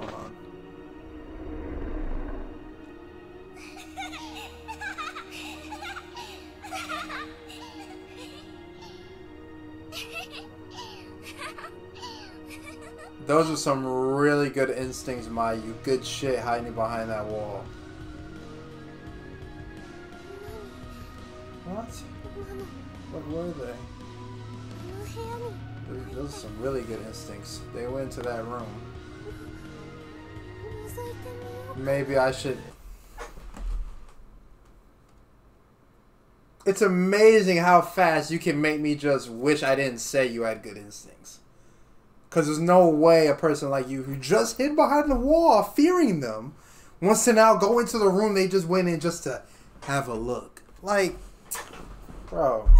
going on. Those are some really good instincts, Mayu. Good shit hiding behind that wall. What? What were they? Those, those are some really good instincts. They went into that room. I should. It's amazing how fast you can make me just wish I didn't say you had good instincts. Because there's no way a person like you who just hid behind the wall fearing them wants to now go into the room they just went in just to have a look. Like, bro,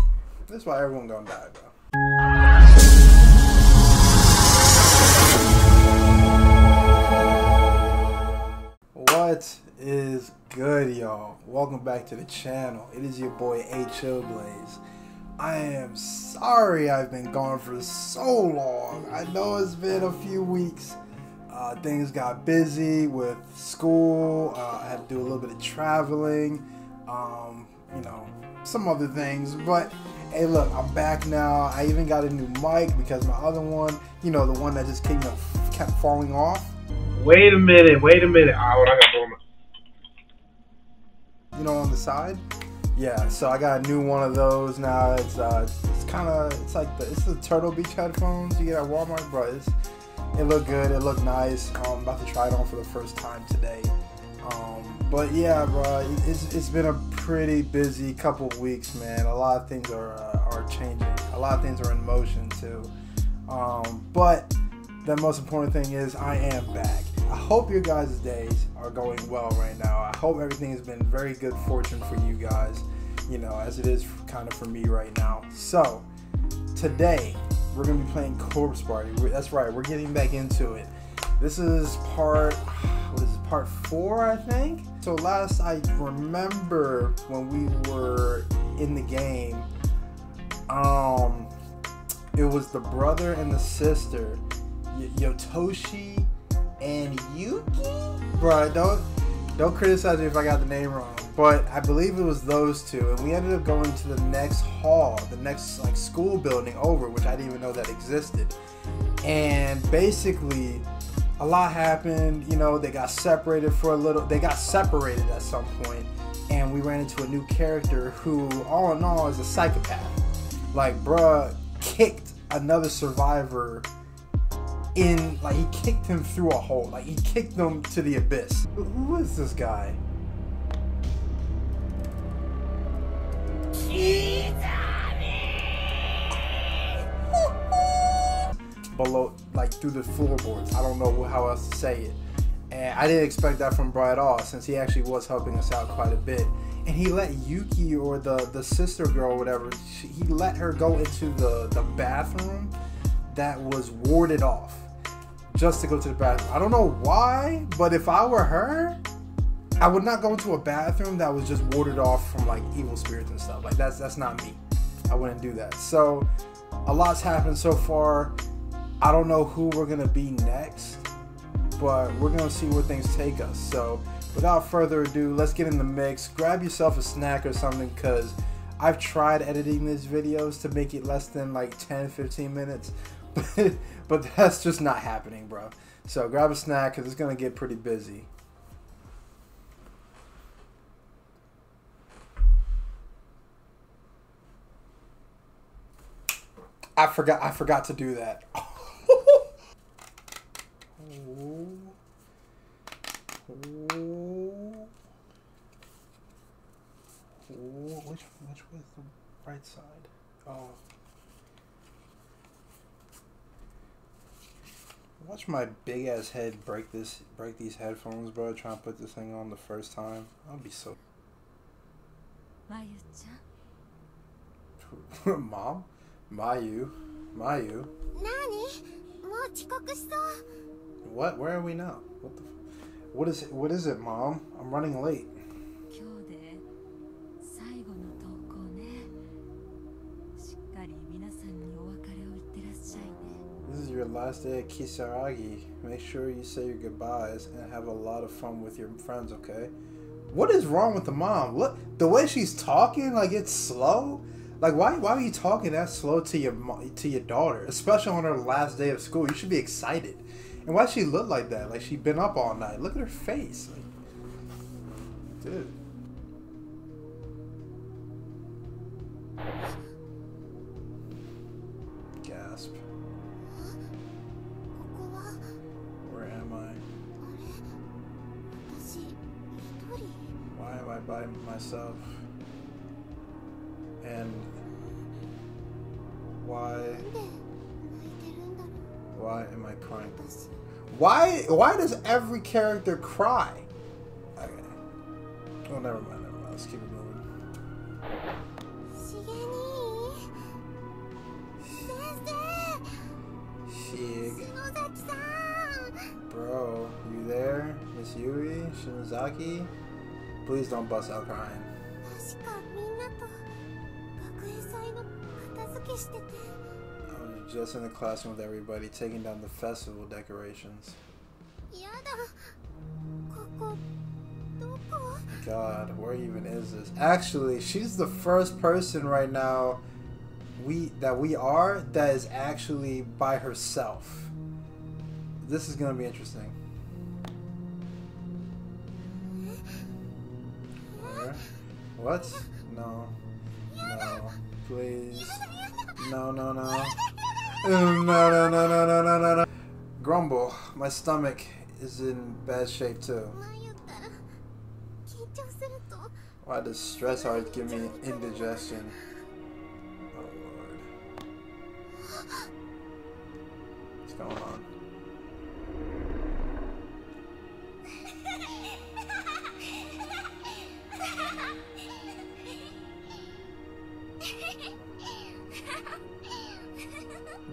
that's why everyone gonna die, bro. What is good, y'all? Welcome back to the channel. It is your boy Achillblaze. I am sorry I've been gone for so long. I know it's been a few weeks. Uh, things got busy with school. Uh, I had to do a little bit of traveling. Um, you know, some other things. But hey, look, I'm back now. I even got a new mic because my other one, you know, the one that just kept, you know, kept falling off. Wait a minute, wait a minute. Ah, I got you know, on the side. Yeah, so I got a new one of those now. It's uh, it's kind of it's like the it's the Turtle Beach headphones you get at Walmart, bro. It's, it looked good. It looked nice. Um, I'm about to try it on for the first time today. Um, but yeah, bro, it- it's, it's been a pretty busy couple of weeks, man. A lot of things are uh, are changing. A lot of things are in motion too. Um, but the most important thing is I am back. I hope your guys' days are going well right now. I hope everything has been very good fortune for you guys, you know, as it is kind of for me right now. So, today we're going to be playing Corpse Party. We're- That's right, we're getting back into it. This is part, what is it, part four, I think? So, last I remember when we were in the game, um, it was the brother and the sister, y- Yotoshi and Yuki. Bro, don't don't criticize me if I got the name wrong, but I believe it was those two, and we ended up going to the next hall, the next like school building over, which I didn't even know that existed. And basically, a lot happened. You know, they got separated for a little. They got separated at some point, and we ran into a new character who, all in all, is a psychopath. Like, bruh, kicked another survivor in like he kicked him through a hole. Like he kicked them to the abyss. Who- is this guy? Below like through the floorboards. I don't know how else to say it. And i didn't expect that from Bry at all since he actually was helping us out quite a bit. And he let yuki or the the sister girl or whatever she, he let her go into the the bathroom that was warded off just to go to the bathroom. I don't know why, but if I were her, I would not go into a bathroom that was just warded off from like evil spirits and stuff. Like that's that's not me. I wouldn't do that. So a lot's happened so far. I don't know who we're gonna be next, but we're gonna see where things take us. So without further ado, let's get in the mix. Grab yourself a snack or something, cause I've tried editing these videos to make it less than like 10, 15 minutes, but, that's just not happening, bro. So grab a snack because it's gonna get pretty busy. I forgot. I forgot to do that. Oh. Oh. Oh, which which way is the right side? Oh. Watch my big ass head break this, break these headphones, bro. Trying to put this thing on the first time. I'll be so. Mom, Mayu, Mayu. What? Where are we now? What the? F what is it? What is it, Mom? I'm running late. Your last day at Kisaragi. Make sure you say your goodbyes and have a lot of fun with your friends, okay? What is wrong with the mom? Look, the way she's talking, like it's slow. Like why why are you talking that slow to your to your daughter, especially on her last day of school? You should be excited. And why she look like that? Like she been up all night. Look at her face. Like, dude. by myself and why why am I crying? Why why does every character cry? Okay. Oh never mind, never mind. Let's keep it moving. Shig. Bro, you there? Miss Yui? Shinozaki? Please don't bust out crying. I was just in the classroom with everybody taking down the festival decorations. God, where even is this? Actually, she's the first person right now we that we are that is actually by herself. This is gonna be interesting. What? No. No. Please. No, no, no. Mm, no, no, no, no, no, no, no, no. Grumble, my stomach is in bad shape too. Why does stress always give me indigestion? Oh lord. What's going on?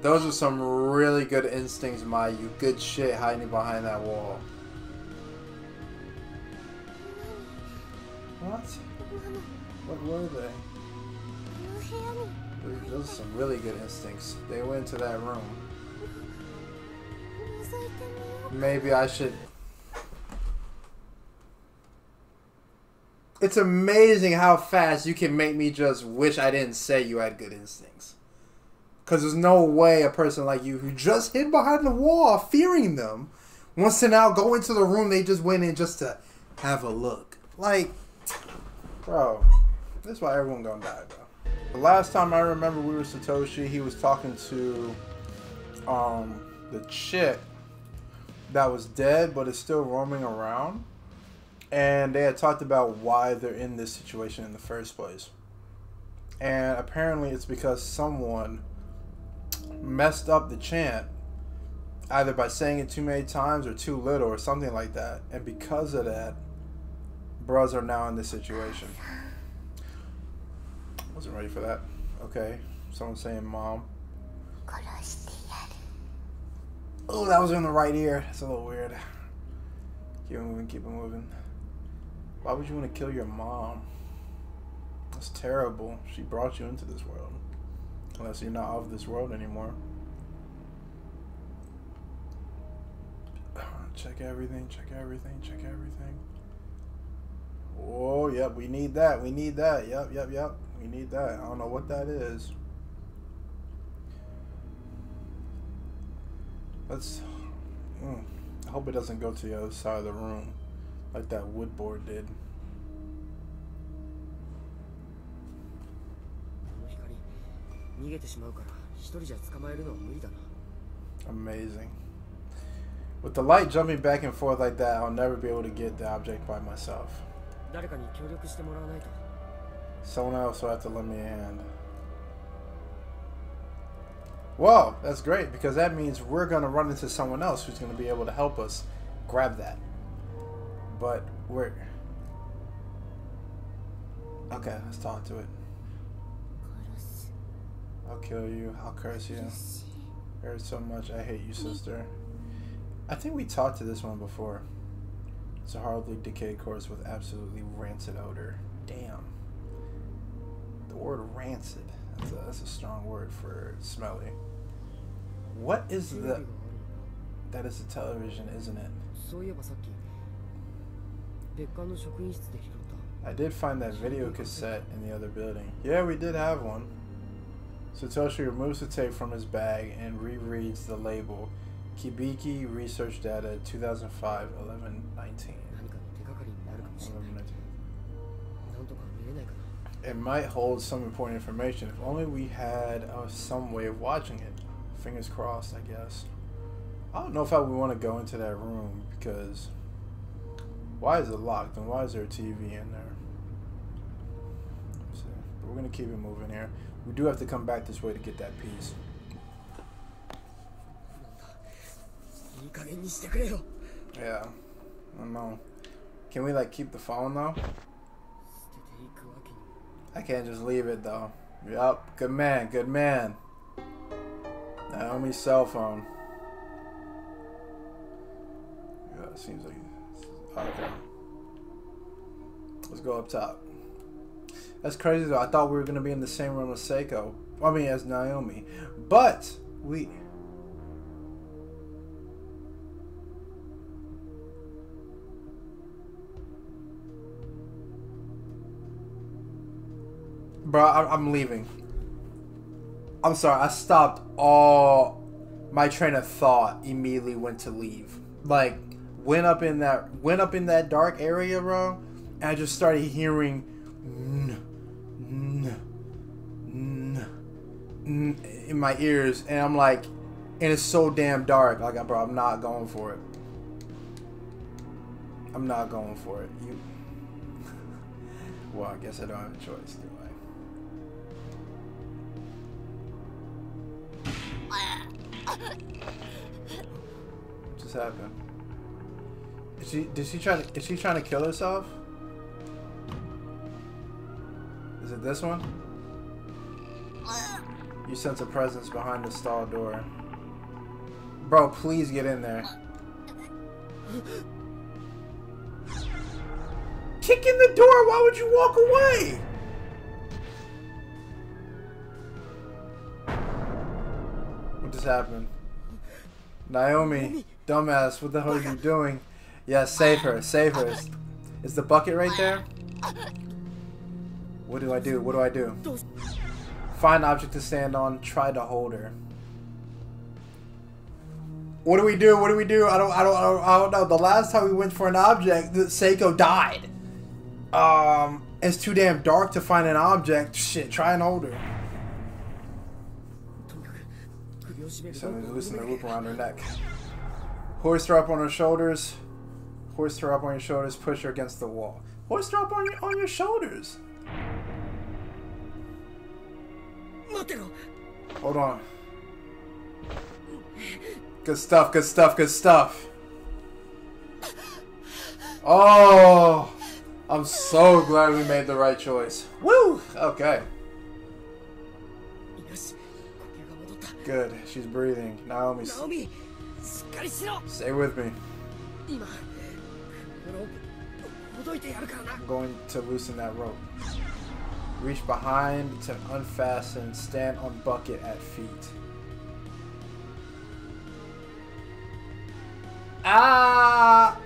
Those are some really good instincts, Mai. You good shit hiding behind that wall. What? What were they? Those are some really good instincts. They went into that room. Maybe I should... It's amazing how fast you can make me just wish I didn't say you had good instincts. Because there's no way a person like you who just hid behind the wall fearing them wants to now go into the room they just went in just to have a look. Like, bro, this is why everyone gonna die, bro. The last time I remember we were Satoshi, he was talking to um the chick that was dead but is still roaming around. And they had talked about why they're in this situation in the first place. And apparently it's because someone messed up the chant either by saying it too many times or too little or something like that. And because of that, bros are now in this situation. Wasn't ready for that. Okay. Someone saying mom. Oh, that was in the right ear. That's a little weird. Keep it moving, keep it moving. Why would you want to kill your mom? That's terrible. She brought you into this world. Unless you're not of this world anymore. Check everything, check everything, check everything. Oh, yep, we need that. We need that. Yep, yep, yep. We need that. I don't know what that is. Let's. Mm, I hope it doesn't go to the other side of the room like that wood board did. 逃げてしまうから一人じゃ捕まえるのは無理だな Amazing. With the light jumping back and forth like that, I'll never be able to get the object by myself. 誰かに協力してもらわないと Someone else will have to lend me a hand. Whoa, that's great because that means we're going to run into someone else who's going to be able to help us grab that. But we're. Okay, let's talk to it. I'll kill you. I'll curse you. There's so much. I hate you, sister. I think we talked to this one before. It's a horribly decayed corpse with absolutely rancid odor. Damn. The word rancid. That's a, that's a strong word for smelly. What is the... That is the television, isn't it? I did find that video cassette in the other building. Yeah, we did have one. Satoshi removes the tape from his bag and rereads the label Kibiki Research Data 2005 11 19. It might hold some important information. If only we had uh, some way of watching it. Fingers crossed, I guess. I don't know if I would want to go into that room because why is it locked and why is there a TV in there? So we're gonna keep it moving here. We do have to come back this way to get that piece. Yeah. I know. Can we like keep the phone though? I can't just leave it though. Yup. Good man. Good man. Naomi's cell phone. Yeah, it seems like. Okay. Let's go up top. That's crazy though. I thought we were gonna be in the same room as Seiko. I mean, as Naomi, but we. Bro, I'm leaving. I'm sorry. I stopped all my train of thought immediately went to leave. Like went up in that went up in that dark area, bro, and I just started hearing "N- n- n- n" in my ears, and I'm like, and it's so damn dark. Like, I bro I'm not going for it. I'm not going for it. You. well, I guess I don't have a choice, do I? What just happened? Is she did she try to is she trying to kill herself? Is it this one? You sense a presence behind the stall door. Bro, please get in there. Kick in the door, why would you walk away? What just happened? Naomi, dumbass, what the hell are you doing? Yeah, save her, save her. Is, is the bucket right there? What do I do? What do I do? Find object to stand on. Try to hold her. What do we do? What do we do? I don't, I don't, I don't, know. The last time we went for an object, Seiko died. Um, it's too damn dark to find an object. Shit, try and hold her. Something loosen the loop around her neck. Hoist her up on her shoulders. Hoist her up on your shoulders. Push her against the wall. Hoist her up on your, on your shoulders. Hold on. Good stuff, good stuff, good stuff. Oh, I'm so glad we made the right choice. Woo! Okay. Good, she's breathing. Naomi, Naomi stay with me. I'm going to loosen that rope. Reach behind to unfasten. Stand on bucket at feet. Ah!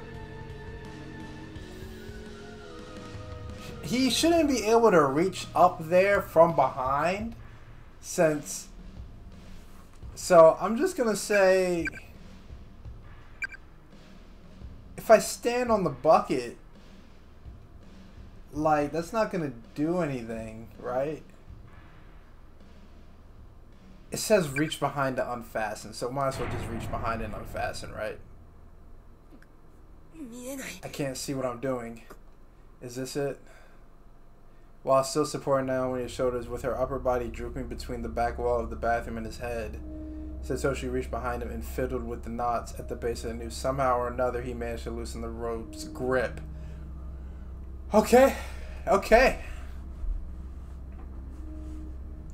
He shouldn't be able to reach up there from behind since. So I'm just gonna say. If I stand on the bucket, like that's not gonna do anything, right? It says reach behind to unfasten, so might as well just reach behind and unfasten, right? I can't see what I'm doing. Is this it? While still supporting Naomi's shoulders with her upper body drooping between the back wall of the bathroom and his head, Satoshi reached behind him and fiddled with the knots at the base of the noose. Somehow or another, he managed to loosen the rope's grip. Okay, okay.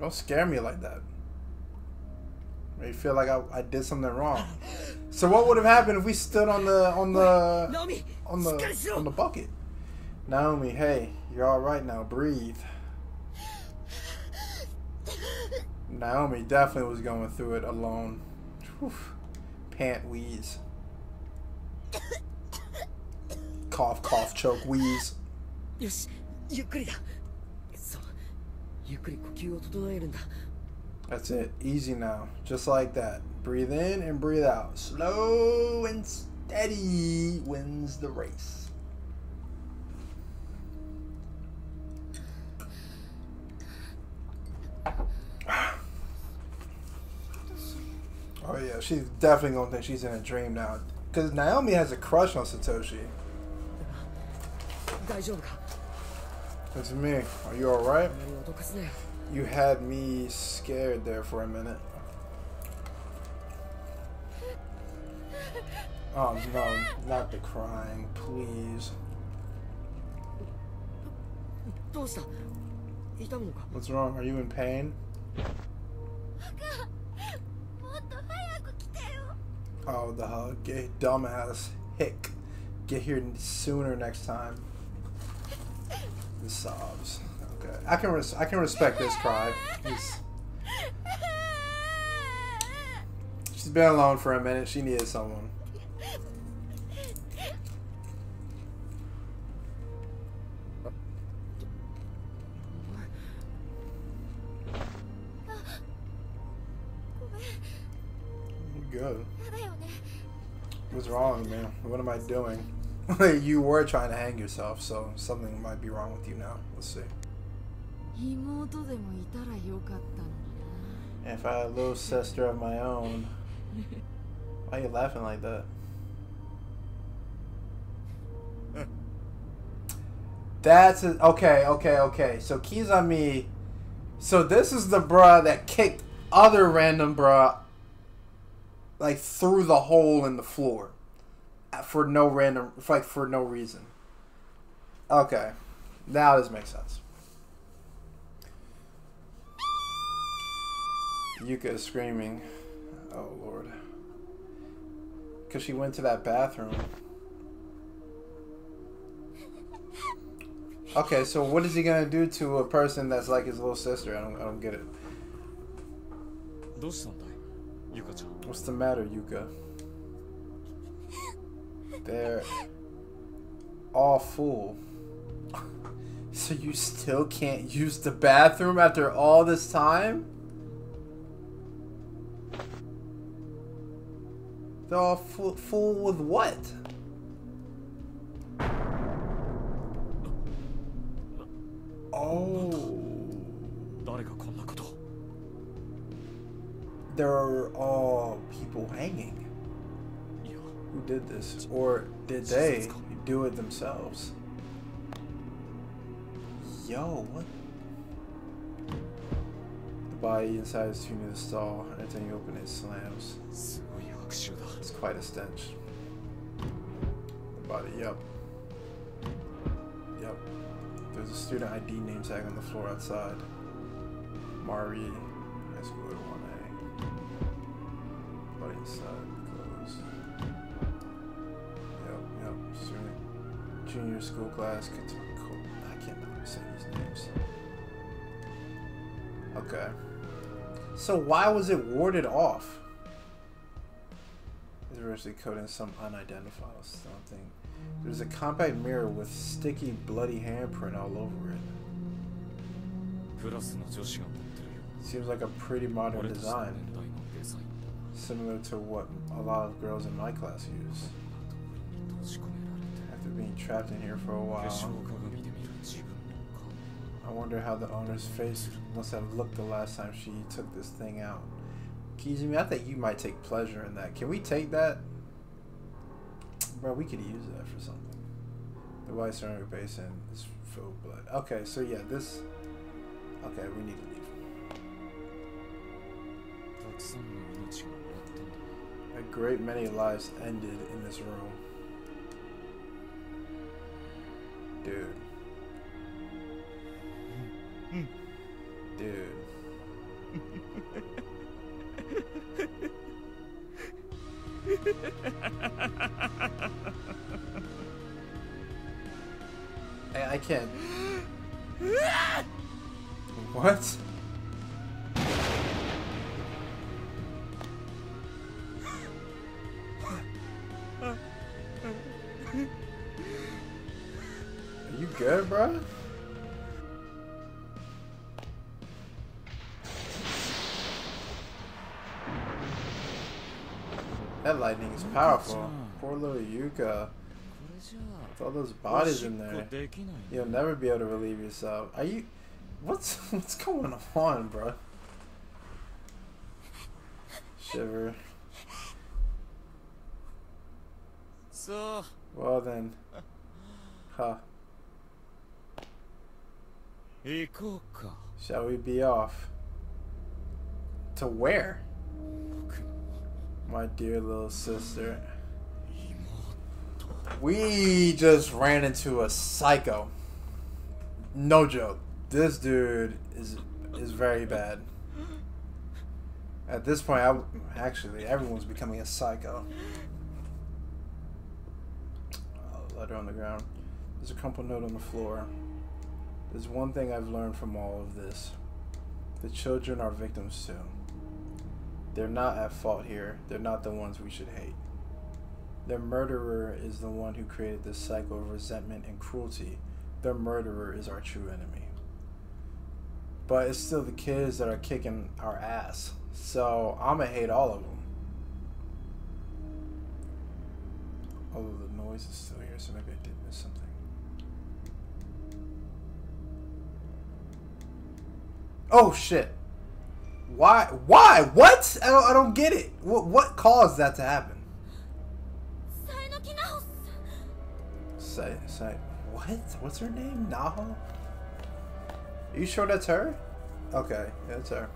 Don't scare me like that. Make me feel like I, I did something wrong. So what would have happened if we stood on the on the ナオミ on しっかりし the ろ on the bucket? Naomi, hey, you're all right now. Breathe. Naomi definitely was going through it alone. Whew. Pant wheeze. cough, cough, choke, wheeze. よしゆっくりだ That's it. Easy now. Just like that. Breathe in and breathe out. Slow and steady wins the race. Oh yeah, she's definitely gonna think she's in a dream now. Cause Naomi has a crush on Satoshi. It's me. Are you alright? You had me scared there for a minute. Oh no, not the crying, please. What's wrong? Are you in pain? Oh, the hug. Dumbass. Hick. Get here sooner next time. The sobs. Okay. I can res I can respect this cry. He's... She's been alone for a minute. She needed someone. Good. What's wrong, man? What am I doing? you were trying to hang yourself, so something might be wrong with you now. Let's see. If I had a little sister of my own. Why are you laughing like that? That's a, okay, okay, okay. So keys on me. so this is the bra that kicked other random bra, like through the hole in the floor for no random like for no reason. Okay, now this makes sense. Yuka is screaming. Oh lord. Because she went to that bathroom. Okay, so what is he gonna do to a person that's like his little sister? I don't, I don't get it. What's the matter, Yuka? They're all full. so you still can't use the bathroom after all this time? They're all full, full with what? Oh. There are all people hanging who did this, or did they do it themselves? Yo, what? The body inside is too near the stall. Every time you open it, slams. It's quite a stench. The body, yep. Yep. There's a student ID name tag on the floor outside. Mari, High School 1A. Body inside. Junior school class. I cannot say these names. Okay. So why was it warded off? University code in some unidentified something. There's a compact mirror with sticky, bloody handprint all over it. Seems like a pretty modern design. Similar to what a lot of girls in my class use being trapped in here for a while. I wonder how the owner's face must have looked the last time she took this thing out. Kizami, I think you might take pleasure in that. Can we take that? Bro, we could use that for something. The white ceramic basin is filled with blood. Okay, so yeah, this... Okay, we need to leave. A great many lives ended in this room. Dude. Dude. I, I can't. powerful. Poor little Yuka. With all those bodies in there. You'll never be able to relieve yourself. Are you... What's, what's going on, bro? Shiver. So... Well then. Huh. Shall we be off? To where? 僕 My dear little sister. We just ran into a psycho. No joke. This dude is is very bad. At this point, I, actually everyone's becoming a psycho. Letter on the ground. There's a crumpled note on the floor. There's one thing I've learned from all of this. The children are victims too. They're not at fault here. They're not the ones we should hate. Their murderer is the one who created this cycle of resentment and cruelty. Their murderer is our true enemy. But it's still the kids that are kicking our ass. So I'm gonna hate all of them. Although the noise is still here, so maybe I did miss something. Oh shit. Why? Why? What? I don't, I don't get it. What, what caused that to happen? Say, say, what? What's her name? Naho? Are you sure that's her? Okay, yeah, that's her.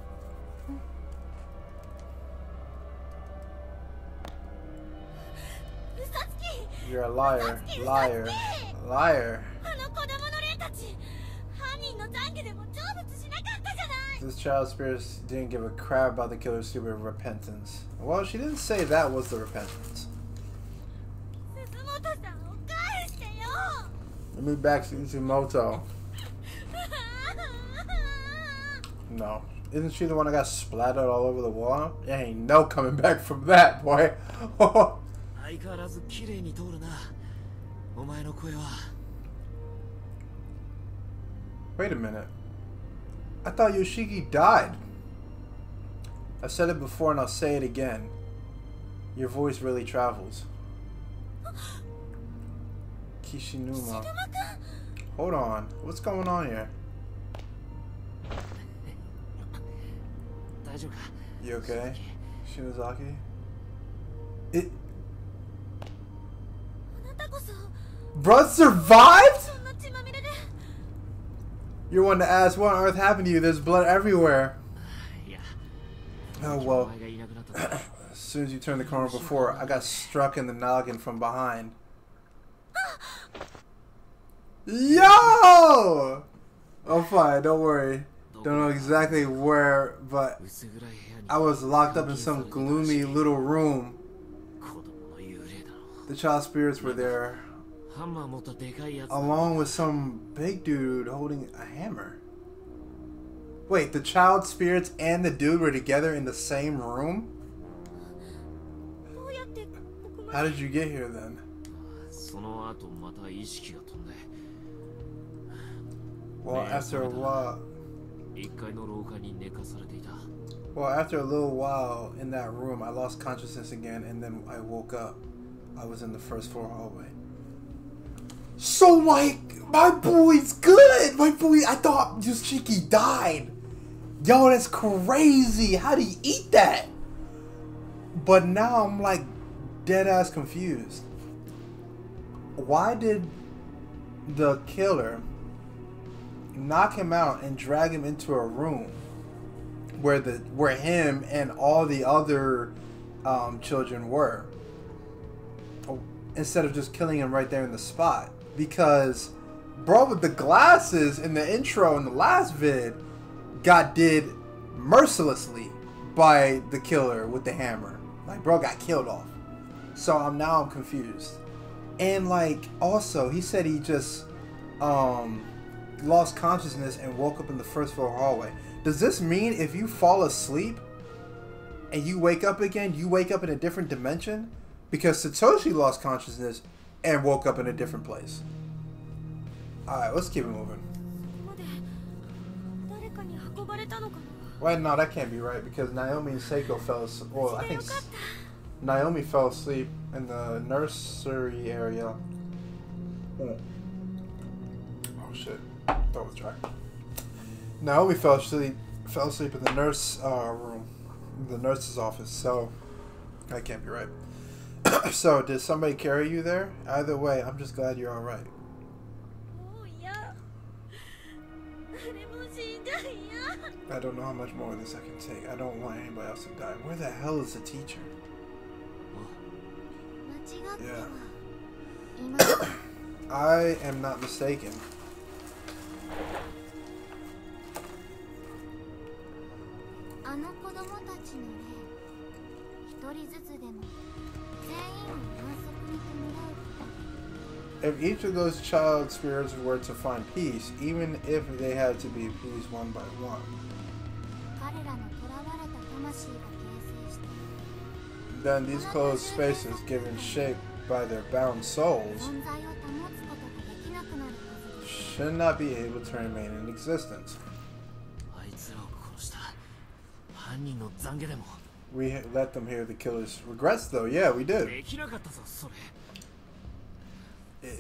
You're a liar, liar, liar. This child spirit didn't give a crap about the killer's stupid repentance. Well, she didn't say that was the repentance. Let me back to Suzumoto. No. Isn't she the one that got splattered all over the wall? There ain't no coming back from that, boy. Wait a minute. I thought Yoshiki died. I've said it before and I'll say it again. Your voice really travels. Kishinuma. Hold on. What's going on here? You okay? Shinozaki? It... Bruh survived? You're one to ask, what on earth happened to you? There's blood everywhere. Yeah. Oh, well. as soon as you turned the corner before, I got struck in the noggin from behind. Yo! I'm fine, don't worry. Don't know exactly where, but I was locked up in some gloomy little room. The child spirits were there. Along with some big dude holding a hammer. Wait, the child spirits and the dude were together in the same room? How did you get here then? Well, after a while. Well, after a little while in that room, I lost consciousness again and then I woke up. I was in the first floor hallway. So, like, my boy's good. My boy, I thought Yoshiki died. Yo, that's crazy. How do you eat that? But now I'm like dead ass confused. Why did the killer knock him out and drag him into a room where the where him and all the other um, children were instead of just killing him right there in the spot because bro with the glasses in the intro in the last vid got did mercilessly by the killer with the hammer like bro got killed off so i'm now i'm confused and like also he said he just um lost consciousness and woke up in the first floor hallway. Does this mean if you fall asleep and you wake up again, you wake up in a different dimension? Because Satoshi lost consciousness and woke up in a different place. Alright, let's keep it moving. Wait, no, that can't be right because Naomi and Seiko fell asleep. Well, I think Naomi fell asleep in the nursery area. Oh, oh shit. That was dry. Naomi fell asleep, fell asleep in the nurse uh, room, the nurse's office, so that can't be right so, did somebody carry you there? Either way, I'm just glad you're alright. I don't know how much more of this I can take. I don't want anybody else to die. Where the hell is the teacher? Yeah. I am not mistaken. If each of those child spirits were to find peace, even if they had to be appeased one by one, 彼らの囚われた魂が形成した then these closed spaces, given shape by their bound souls, 存在を保つことができなくなるはずです should not be able to remain in existence. あいつらを殺した犯人の懺悔でも We let them hear the killer's regrets, though. Yeah, we did. It,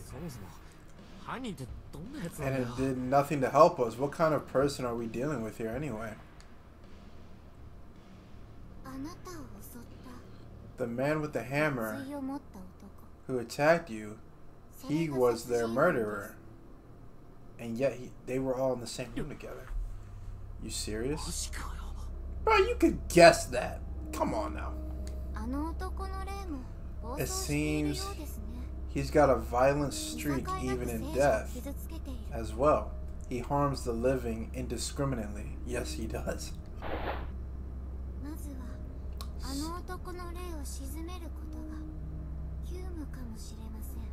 and it did nothing to help us. What kind of person are we dealing with here, anyway? The man with the hammer who attacked you, he was their murderer. And yet he, they were all in the same room together. You serious? Bro, you could guess that. Come on now. It seems he's got a violent streak even in death as well. He harms the living indiscriminately. Yes, he does.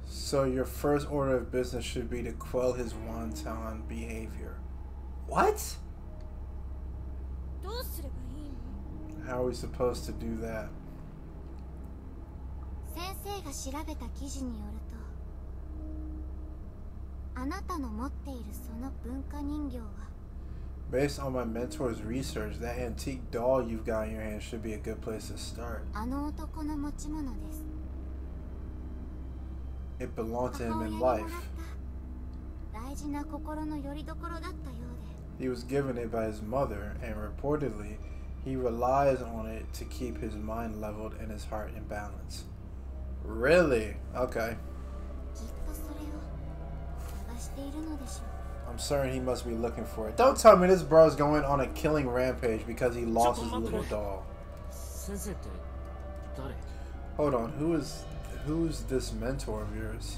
So your first order of business should be to quell his wanton behavior. What? どうすればいいの How are we supposed to do that? 先生が調べた記事によるとあなたの持っているその文化人形は Based on my mentor's research, that antique doll you've got in your hand should be a good place to start. あの男の持ち物です It belonged to 母親 him に in もらっ life. た大事な心の拠り所だったようで He was given it by his mother, and reportedly, he relies on it to keep his mind leveled and his heart in balance. Really? Okay. I'm certain he must be looking for it. Don't tell me this bro is going on a killing rampage because he lost his little doll. Hold on, who is who's this mentor of yours?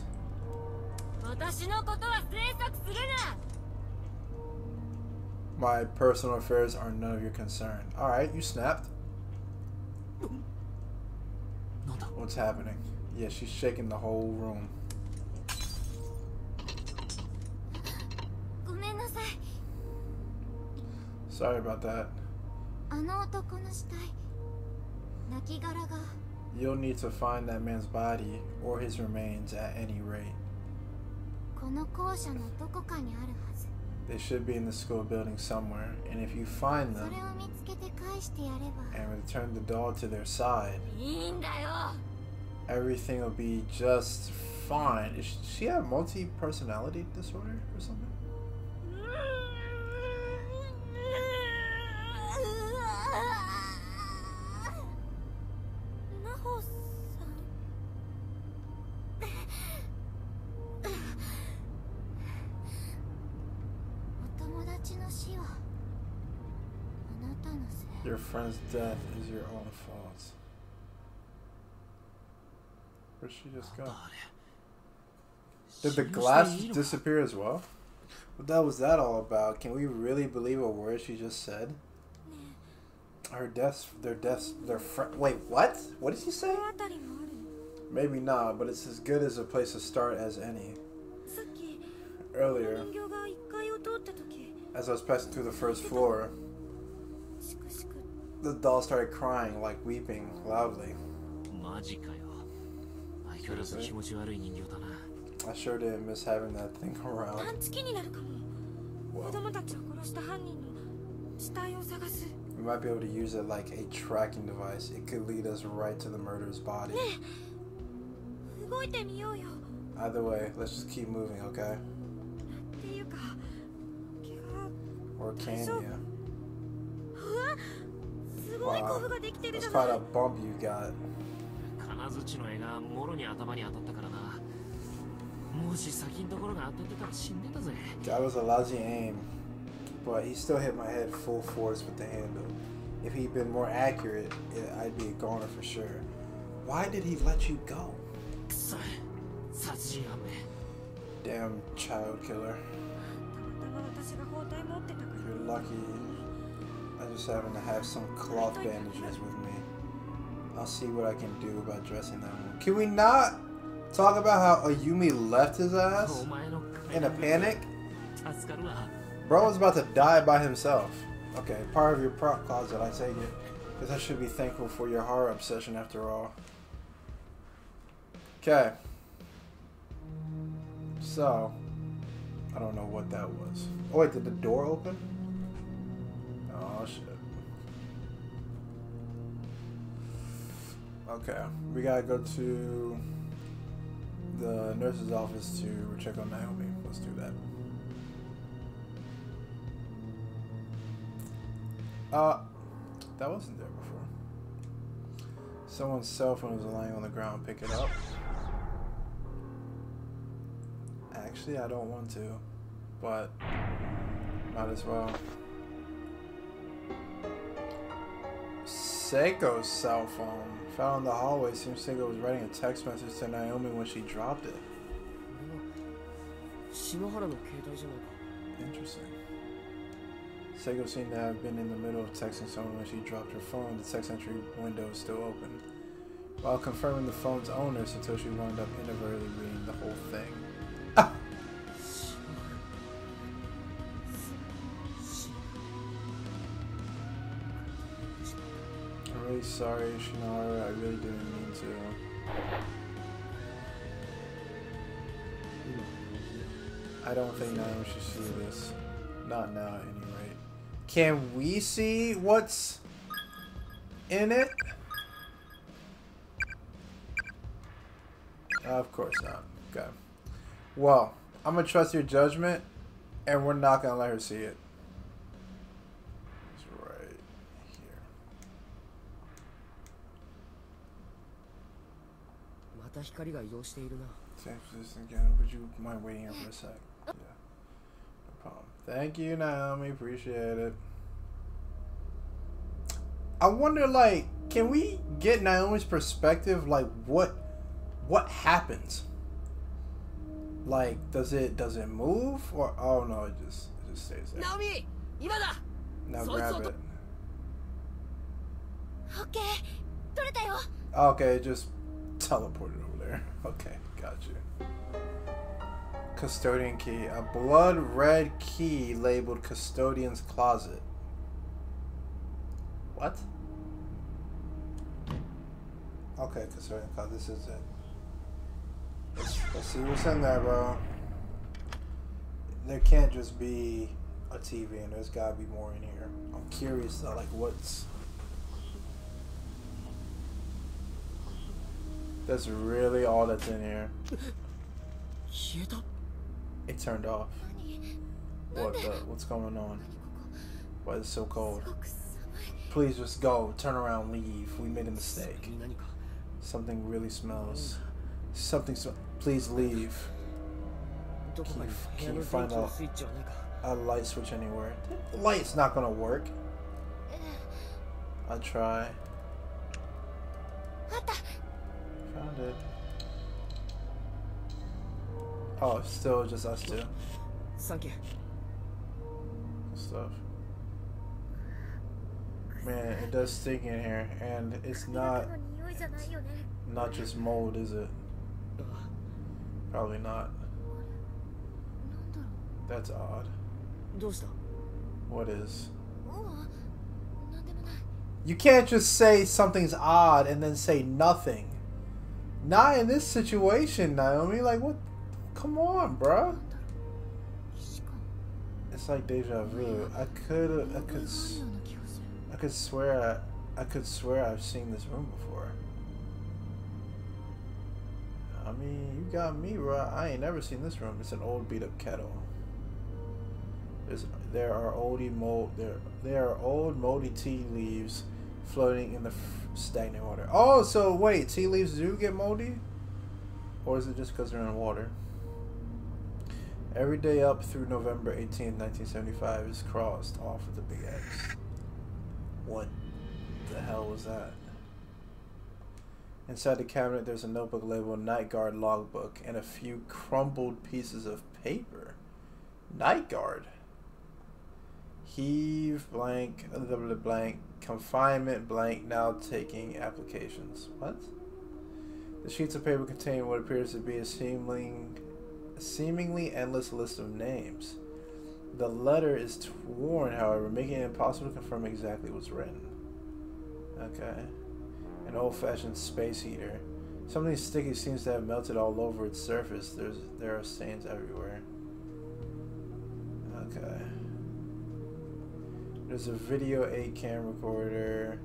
My personal affairs are none of your concern. Alright, you snapped. What's happening? Yeah, she's shaking the whole room. Sorry about that. You'll need to find that man's body or his remains at any rate. They should be in the school building somewhere, and if you find them and return the doll to their side, everything will be just fine. Does she have multi personality disorder or something? Anna's death is your own fault. Where'd she just go? Did the glass disappear as well? What was that all about? Can we really believe a word she just said? Her deaths, their deaths, their friend. Wait, what? What did she say? Maybe not, but it's as good as a place to start as any. Earlier, as I was passing through the first floor, the doll started crying, like weeping loudly. I sure did not miss having that thing around. Whoa. We might be able to use it like a tracking device. It could lead us right to the murderer's body. Either way, let's just keep moving, okay? Or can you? うわすごいコブができてる That's じゃ quite ない a bump you got. 金槌の絵がもろに頭に当たったからなもし先のところが当たってたら死んでたぜ That was a lousy aim, but he still hit my head full force with the handle. If he'd been more accurate, yeah, I'd be a goner for sure. Why did he let you go? くそ殺人犯め Damn child killer. たまたま私が包帯持ってたから You're lucky. I just happen to have some cloth bandages with me. I'll see what I can do about dressing that one. Can we not talk about how Ayumi left his ass in a panic? Bro was about to die by himself. Okay, part of your prop closet, I take it. Because I should be thankful for your horror obsession after all. Okay. So, I don't know what that was. Oh wait, did the door open? Oh, shit. Okay, we gotta go to the nurse's office to check on Naomi. Let's do that. Uh, that wasn't there before. Someone's cell phone was lying on the ground. Pick it up. Actually, I don't want to, but might as well. Seiko's cell phone. Found in the hallway. Seems Seiko was writing a text message to Naomi when she dropped it. Interesting. Seiko seemed to have been in the middle of texting someone when she dropped her phone. The text entry window is still open. While confirming the phone's owner, Satoshi wound up inadvertently sorry, Shinohara. I really didn't mean to. I don't think Naomi should see this. Not now, at any rate. Can we see what's in it? Of course not. Okay. Well, I'm gonna trust your judgment, and we're not gonna let her see it. It's right here. また光が移動しているな Same position again. Would you mind waiting here for a sec? Yeah. No problem. Thank you, Naomi. Appreciate it. I wonder, like, can we get Naomi's perspective? Like, what, what happens? Like, does it does it move or oh no, it just it just stays there. ナオミ今だ Now so- grab so- it. オッケー取れたよ Okay, just teleported Okay, got you. Custodian key. A blood red key labeled custodian's closet. What? Okay, custodian closet. This is it. Let's see what's in there, bro. There can't just be a TV, and there's gotta be more in here. I'm curious though, like what's. That's really all that's in here. It turned off. What the? What's going on? Why is it so cold? Please just go. Turn around. Leave. We made a mistake. Something really smells. Something sm Please leave. Can you, can you find a, a light switch anywhere? The light's not gonna work. I'll try found it. Oh, still just us two. Thank you. Stuff. Man, it does stink in here, and it's not not just mold, is it? Probably not. That's odd. What is? Oh, you can't just say something's odd and then say nothing. Not in this situation, Naomi. Like, what? Come on, bruh. It's like deja vu. I could, I could, I could swear, I, I could swear I've seen this room before. I mean, you got me, bruh. I ain't never seen this room. It's an old beat up kettle. There's, there are oldie mold, there, there are old moldy tea leaves floating in the stagnant water. Oh, so wait, tea leaves do get moldy, or is it just because they're in water? Every day up through November 18th, 1975 is crossed off of the big X. What the hell was that? Inside the cabinet, there's a notebook labeled Night Guard Logbook and a few crumpled pieces of paper. Night Guard. Heave blank, blah, blah, blank, confinement blank, now taking applications. What? The sheets of paper contain what appears to be a seeming, seemingly endless list of names. The letter is torn, however, making it impossible to confirm exactly what's written. Okay. An old fashioned space heater. Something sticky seems to have melted all over its surface. There's there are stains everywhere. Okay. There's a video 8 cam recorder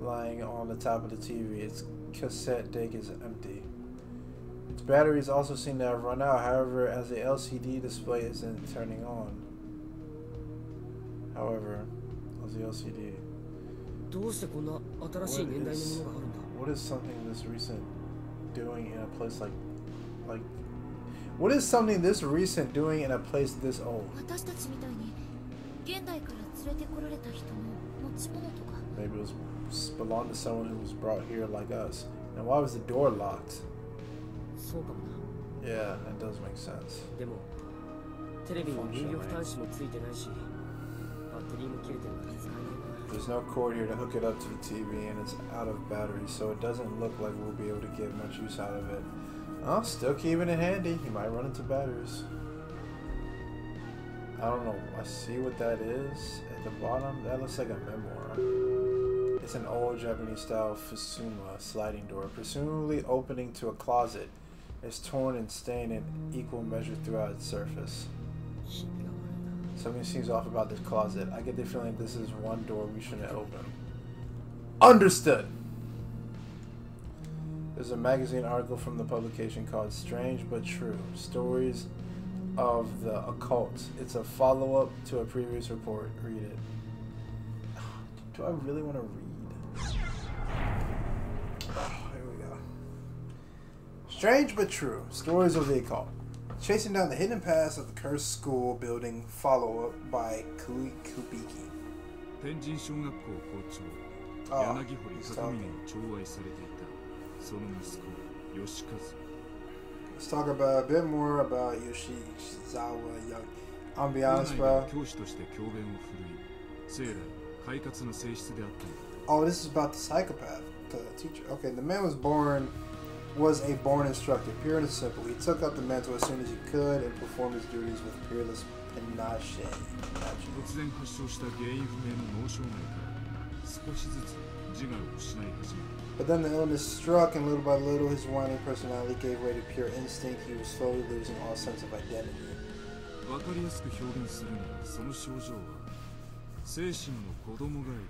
lying on the top of the TV. Its cassette deck is empty. Its batteries also seem to have run out, however, as the LCD display isn't turning on. However, as the LCD. What is, what is something this recent doing in a place like like what is something this recent doing in a place this old? Maybe it was belonged to someone who was brought here like us. And why was the door locked? Yeah, that does make sense. There's no cord here to hook it up to the TV and it's out of battery, so it doesn't look like we'll be able to get much use out of it. Oh, still keeping it handy. You might run into batteries. I don't know. I see what that is. At the bottom, that looks like a memoir. It's an old Japanese-style fusuma sliding door, presumably opening to a closet. It's torn and stained in equal measure throughout its surface. Something seems off about this closet. I get the feeling this is one door we shouldn't open. Understood! There's a magazine article from the publication called Strange But True Stories of the occult. It's a follow up to a previous report. Read it. Do I really want to read? Here we go. Strange but true stories of the occult. Chasing down the hidden paths of the cursed school building follow up by Kou Kibiki. Oh, he's talking. Let's talk about a bit more about Yoshizawa Young. I'll be honest, bro. Oh, this is about the psychopath, the teacher. Okay, the man was born, was a born instructor, pure and simple. He took up the mantle as soon as he could and performed his duties with peerless and. Not shame. した原因不明の脳障害から少しずつ自我を失い始めた But then the illness struck, and little by little, his whining personality gave way to pure instinct. He was slowly losing all sense of identity. わかりやすく表現するならその症状は精神の子供がいる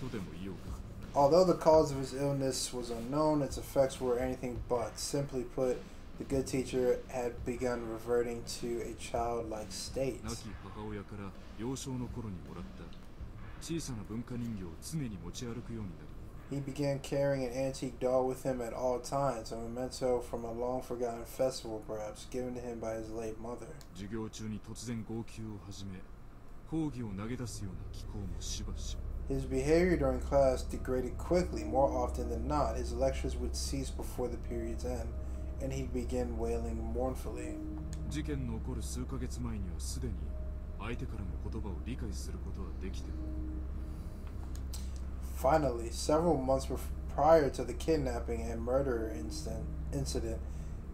とでも言おうか Although the cause of his illness was unknown, its effects were anything but. Simply put, the good teacher had begun reverting to a childlike state. 亡き母親から幼少の頃にもらった小さな文化人形を常に持ち歩くようになり He began carrying an antique doll with him at all times, a memento from a long forgotten festival, perhaps, given to him by his late mother. 授業中に突然号泣を始め講義を投げ出すような気候もしばしば His behavior during class degraded quickly. More often than not, his lectures would cease before the period's end, and he'd begin wailing mournfully. 事件の起こる数ヶ月前にはすでに相手からの言葉を理解することはできている Finally, several months bef- prior to the kidnapping and murder instant, incident,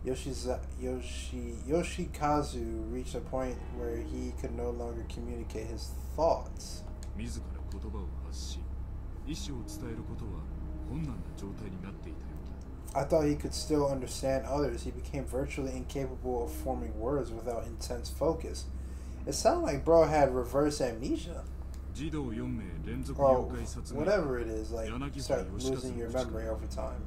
Yoshiza, Yoshi, Yoshikazu reached a point where he could no longer communicate his thoughts. 自ら言葉を発し意思を伝えることは困難な状態になっていたようだ I thought he could still understand others. He became virtually incapable of forming words without intense focus. It sounded like bro had reverse amnesia. well, whatever it is, like, you start losing your memory over time.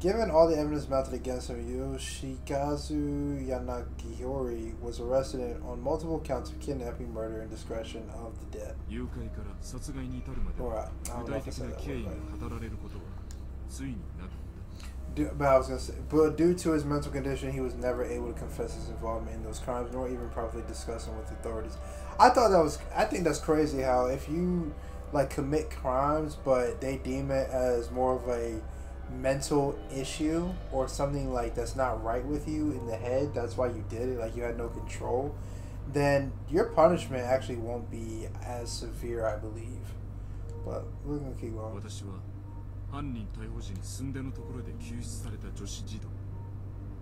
Given all the evidence mounted against him, Yoshikazu Yanagihori was arrested on multiple counts of kidnapping, murder, and discretion of the dead. Or, I but I was gonna say, but due to his mental condition, he was never able to confess his involvement in those crimes, nor even properly discuss them with authorities. I thought that was, I think that's crazy. How if you like commit crimes, but they deem it as more of a mental issue or something like that's not right with you in the head, that's why you did it, like you had no control, then your punishment actually won't be as severe, I believe. But we're gonna keep た going. 私は犯人逮捕時に寸出のところで救出された女子児童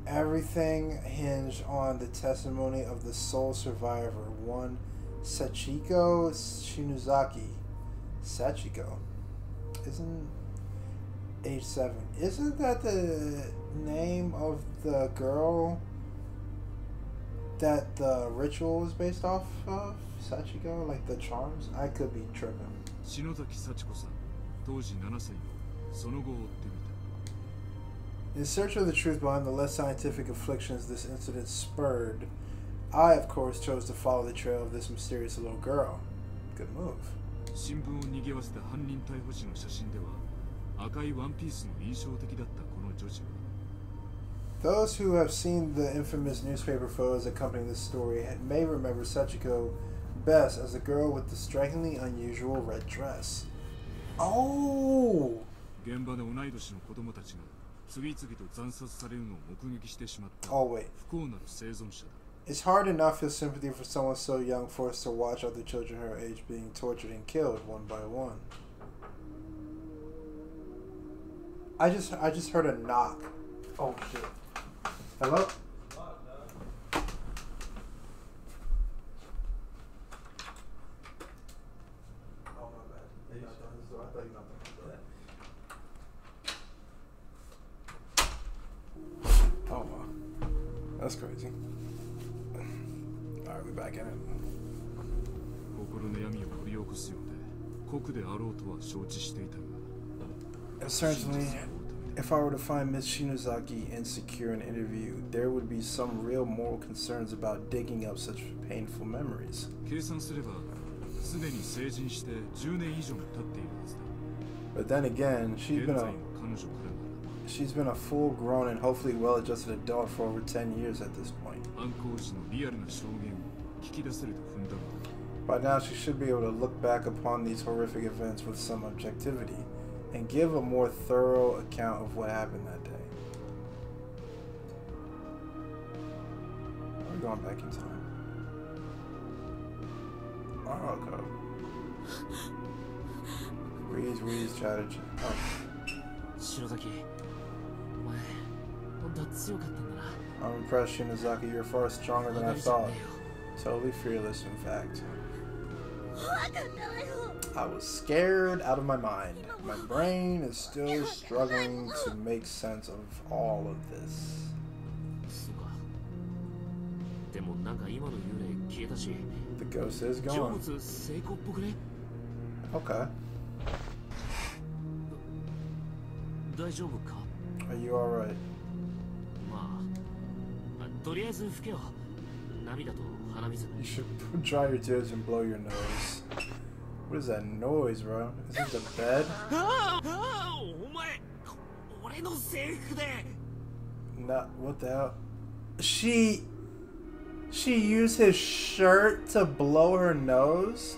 Everything hinged on the testimony of the sole survivor, one Sachiko Shinozaki. Sachiko. Isn't age seven? Isn't that the name of the girl that the ritual is based off of? Sachiko, like the charms? I could be tripping. Shinozaki Sachiko-san, In search of the truth behind the less scientific afflictions this incident spurred, I, of course, chose to follow the trail of this mysterious little girl. Good move. 新聞を賑わせた犯人逮捕時の写真では赤いワンピースの印象的だったこの女児は Those who have seen the infamous newspaper photos accompanying this story may remember Sachiko best as the girl with the strikingly unusual red dress. Oh! 現場で同い年の子供たちが次々と惨殺されるのを目撃してしまった Oh, wait. 不幸なる生存者だ It's hard to not feel sympathy for someone so young forced to watch other children her age being tortured and killed one by one. I just I just heard a knock. Oh shit. Hello? Certainly, if I were to find Miss Shinozaki and secure an interview, there would be some real moral concerns about digging up such painful memories. But then again, she's been a she's been a full-grown and hopefully well-adjusted adult for over 10 years at this point. By now, she should be able to look back upon these horrific events with some objectivity and give a more thorough account of what happened that day. We're going back in time. Oh, God. Wheeze, wheeze, chatter, chatter. I'm impressed, Shinozaki. You're far stronger than I thought. Totally fearless, in fact. 怖かったわよ I was scared out of my mind. My brain is still struggling to make sense of all of this. そうかでもなんか今の幽霊消えたし The ghost is 成 gone. 仏成功っぽくね Okay. 大丈夫か Are you alright? まああとりあえず吹けよ涙と鼻水 you should dry your tears and blow your nose. What is that noise, bro? Is it the bed? Not what the hell? She she used his shirt to blow her nose?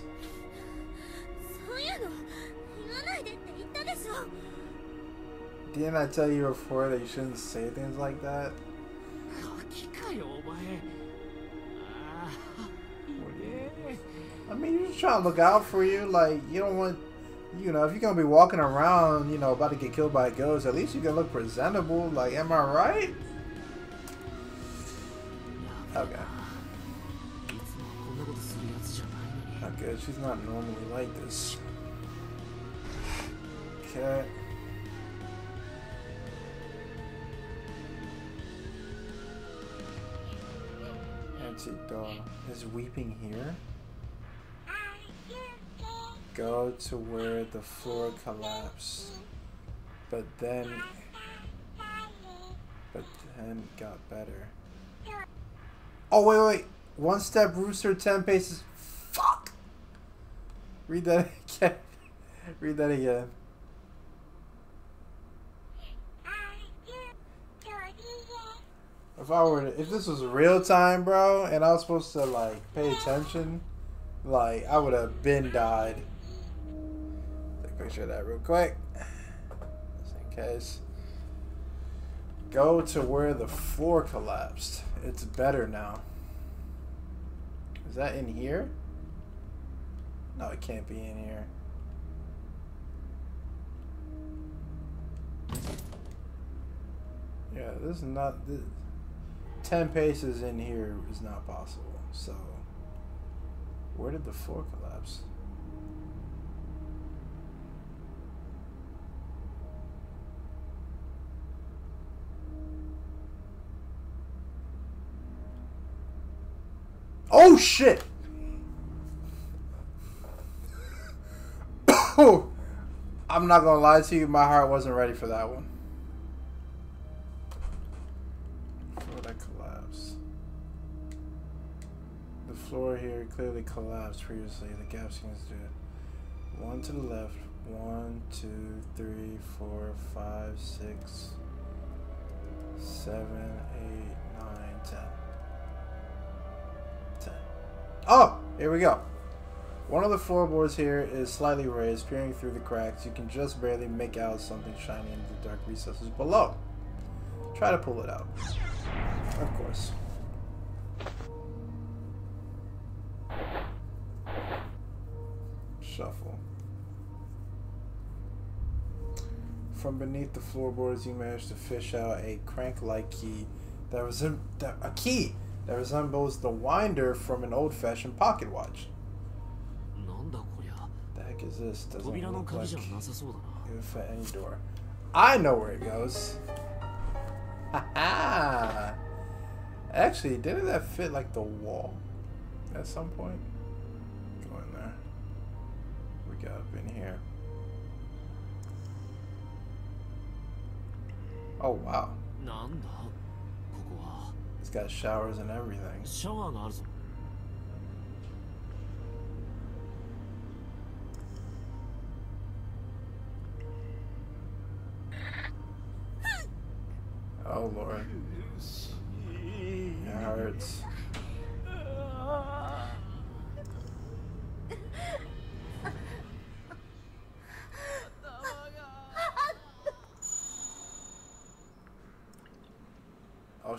Didn't I tell you before that you shouldn't say things like that? I mean, you're just trying to look out for you. Like, you don't want, you know, if you're going to be walking around, you know, about to get killed by ghosts, at least you can look presentable. Like, am I right? Okay. Okay, she's not normally like this. Okay. Antique doll is weeping here. Go to where the floor collapsed. But then. But then got better. Oh, wait, wait. One step rooster, 10 paces. Fuck! Read that again. Read that again. If I were, to, if this was real time, bro, and I was supposed to like pay attention, like I would have been died. Picture of that real quick, just in case. Go to where the floor collapsed. It's better now. Is that in here? No, it can't be in here. Yeah, this is not. This, 10 paces in here is not possible. So, where did the floor collapse? Oh shit! I'm not gonna lie to you, my heart wasn't ready for that one. Floor that collapsed. The floor here clearly collapsed previously. The gap seems to it. One to the left. One, two, three, four, five, six, seven, eight, nine. Ten. Oh! Here we go. One of the floorboards here is slightly raised, peering through the cracks. You can just barely make out something shiny in the dark recesses below. Try to pull it out. Of course. Shuffle. From beneath the floorboards, you manage to fish out a crank-like key that was a key that resembles the winder from an old-fashioned pocket watch. The heck is this? Doesn't look like it fit any door. I know where it goes. Ha ha! Actually, didn't that fit like the wall at some point? Go in there. We got up in here. Oh wow. It's got showers and everything. Oh lord. It hurts. Ah.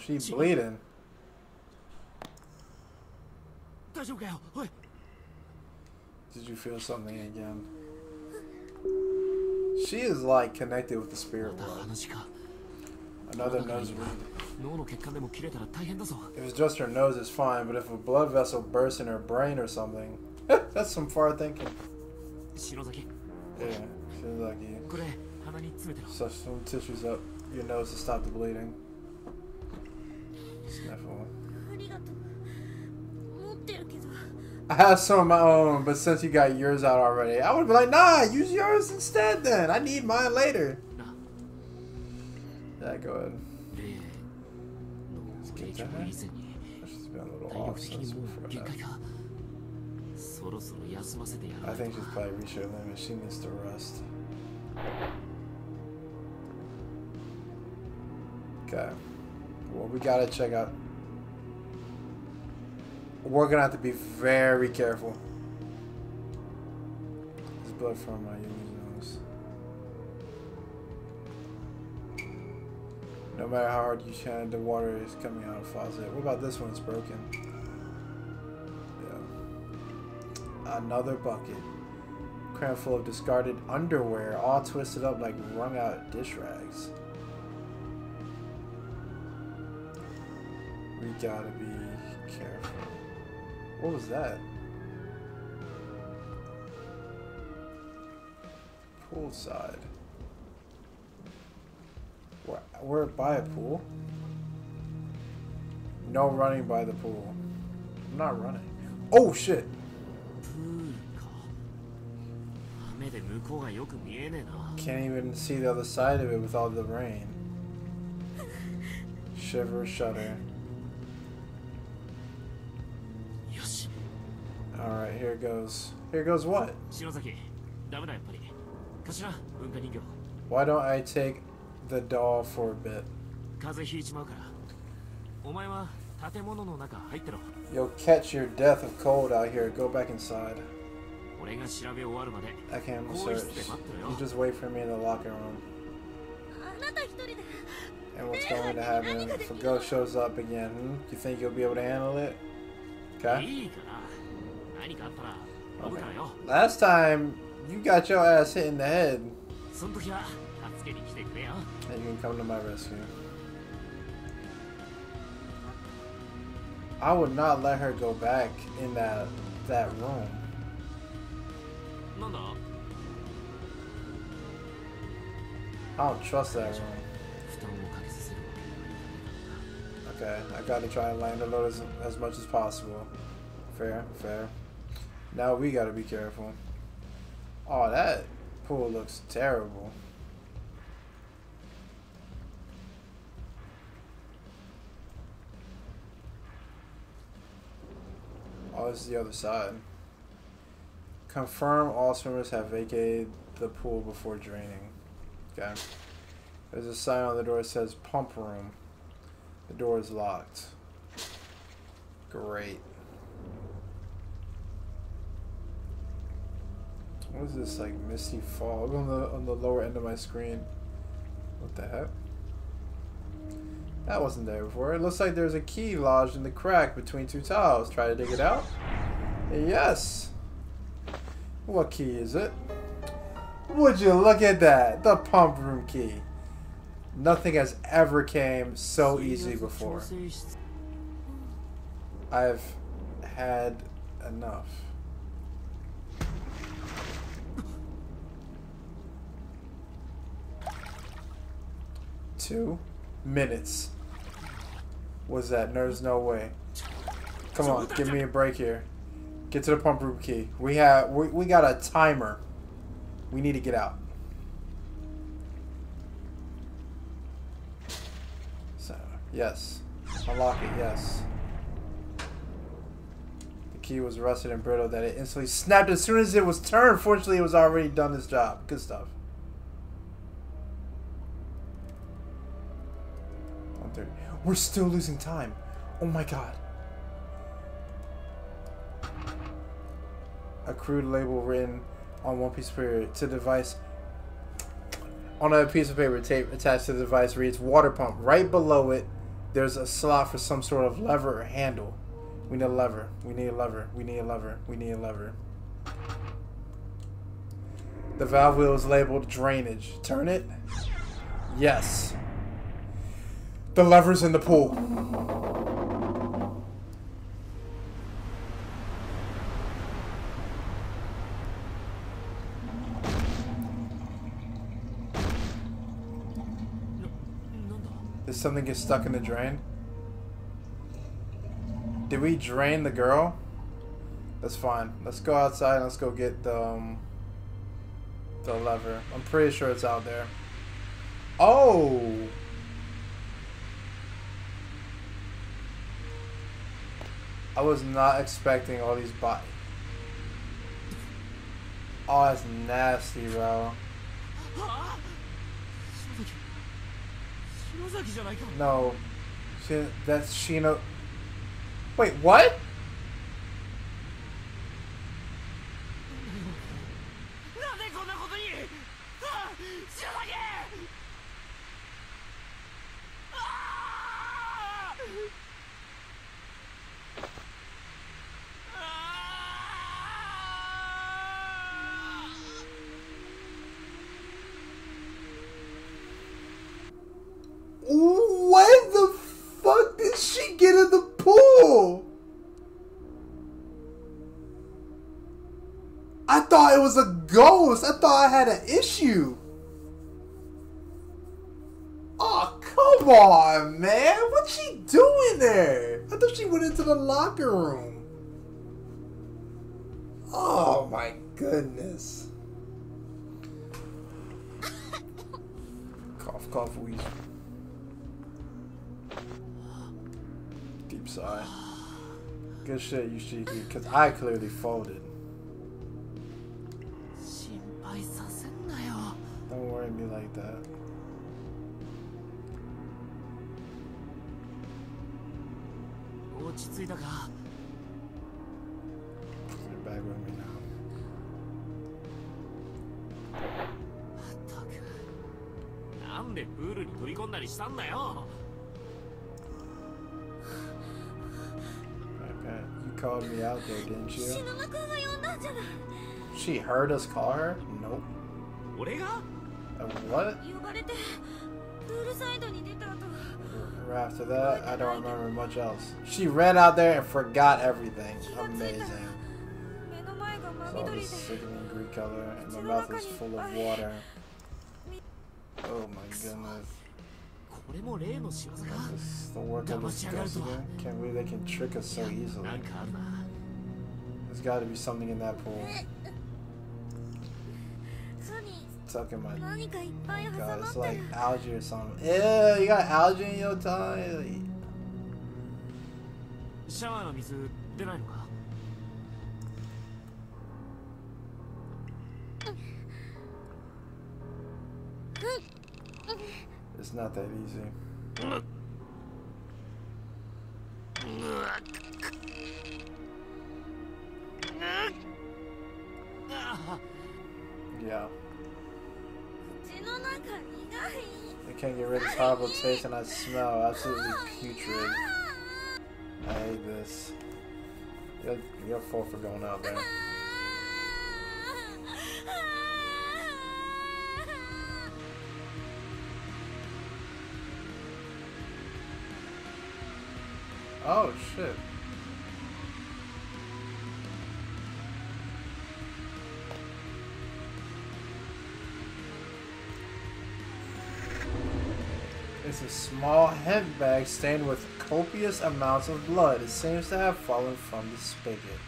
she's she bleeding. Did you feel something again? She is like connected with the spirit world. Another nose ring. If it's just her nose, it's fine, but if a blood vessel bursts in her brain or something, that's some far thinking. Yeah, Shinozaki. Stuff some tissues up your nose to stop the bleeding. I have some of my own, but since you got yours out already, I would be like, nah, use yours instead then. I need mine later. Yeah, go ahead. Let's get that. Let's just be a little off since before that. I think she's probably reached her limit. She needs to rest. Okay. Well, we gotta check out. We're gonna have to be very careful. There's blood from my nose. No matter how hard you shine, the water is coming out of the faucet. What about this one? It's broken. Yeah. Another bucket. Crammed full of discarded underwear, all twisted up like wrung out dish rags. We gotta be careful. What was that? Poolside. We're, we're by a pool. No running by the pool. I'm not running. Oh shit. プールか雨で向こうがよく見えねえな Can't even see the other side of it with all the rain. Shiver, shudder. Alright, here goes. Here goes what? Why don't I take the doll for a bit? You'll catch your death of cold out here. Go back inside. I can't research. You just wait for me in the locker room. And what's going to happen if a ghost shows up again? You think you'll be able to handle it? Okay. Okay. Last time, you got your ass hit in the head. And you can come to my rescue. I would not let her go back in that that room. No, no. I don't trust that room. Okay, I gotta try and land the load as, as much as possible. Fair, fair. Now we gotta be careful. Oh, that pool looks terrible. Oh, this is the other side. Confirm all swimmers have vacated the pool before draining. Okay. There's a sign on the door that says pump room. The door is locked. Great. What is this like misty fog on the on the lower end of my screen? What the heck? That wasn't there before. It looks like there's a key lodged in the crack between two tiles. Try to dig it out. Yes. What key is it? Would you look at that? The pump room key. Nothing has ever came so easy before. I've had enough. Two minutes. Was that? There's no way. Come on, give me a break here. Get to the pump room key. We have we, we got a timer. We need to get out. So yes. Unlock it, yes. The key was rusted and brittle that it instantly snapped as soon as it was turned. Fortunately it was already done its job. Good stuff. We're still losing time. Oh my god. A crude label written on one piece of paper to the device. On a piece of paper tape attached to the device reads water pump. Right below it, there's a slot for some sort of lever or handle. We need a lever. We need a lever. We need a lever. We need a lever. The valve wheel is labeled drainage. Turn it. Yes. The lever's in the pool. Did something get stuck in the drain? Did we drain the girl? That's fine. Let's go outside and let's go get the um, the lever. I'm pretty sure it's out there. Oh. I was not expecting all these bot. Oh, that's nasty, bro. No, she, that's Shino. Wait, what? I thought it was a ghost. I thought I had an issue. Oh, come on, man. What's she doing there? I thought she went into the locker room. Oh my goodness. cough, cough, wheeze. Deep sigh. Good shit, you Yushiki, because I clearly folded. Don't worry me like that. You're back with me now. Okay. You called me out there, didn't you? She heard us call her? Nope what? After that, I don't remember much else. She ran out there and forgot everything. Amazing. It's all this sickening green color, and my mouth is full of water. Oh my goodness. This is the work of this again. Can't believe they can trick us so easily. There's gotta be something in that pool tucking my oh god, it's like algae or something. Ew, you got algae in your tongue. It's not that easy. Yeah. I can't get rid of this horrible taste and I smell. Absolutely putrid. I hate this. You're, you're full for going out there. Oh, shit. A small hemp bag stained with copious amounts of blood. It seems to have fallen from the spigot.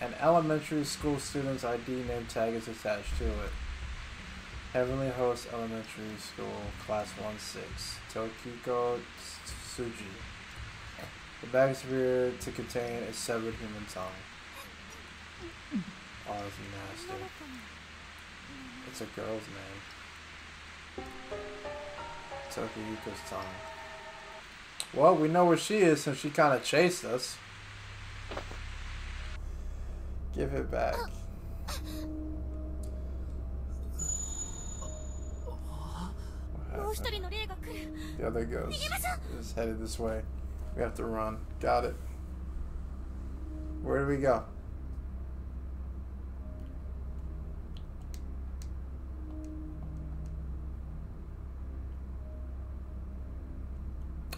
An elementary school student's ID name tag is attached to it. Heavenly Host Elementary School, Class 1-6, Tokiko Tsuji. The bag is appeared to contain a severed human tongue. Oh, that's nasty. It's a girl's name. Tokuyuka's time. Well, we know where she is since she kind of chased us. Give it back. The other ghost is headed this way. We have to run. Got it. Where do we go?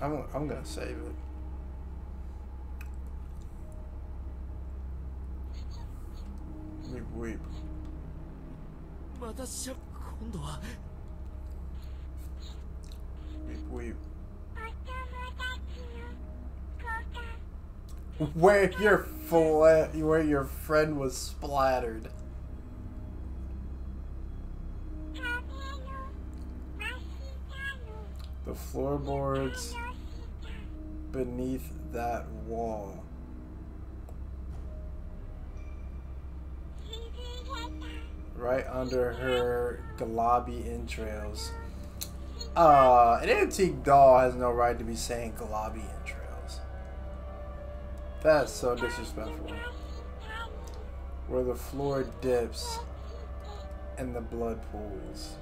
I'm, I'm gonna save it. Weep, weep. またしゃ今度は Weep, weep. Where your fla- where your friend was splattered. The floorboards beneath that wall. Right under her globby entrails. Uh, an antique doll has no right to be saying globby entrails. That's so disrespectful. Where the floor dips and the blood pools.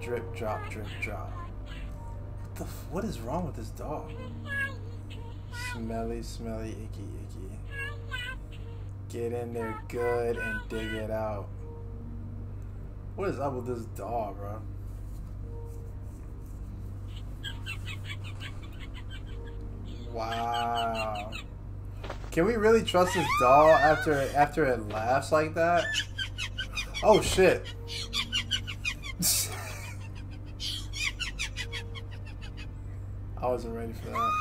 Drip, drop, drip, drop. What the? What is wrong with this dog? Smelly, smelly, icky, icky. Get in there good and dig it out. What is up with this dog, bro? Wow. Can we really trust this doll after after it laughs like that? Oh shit. I wasn't ready for that.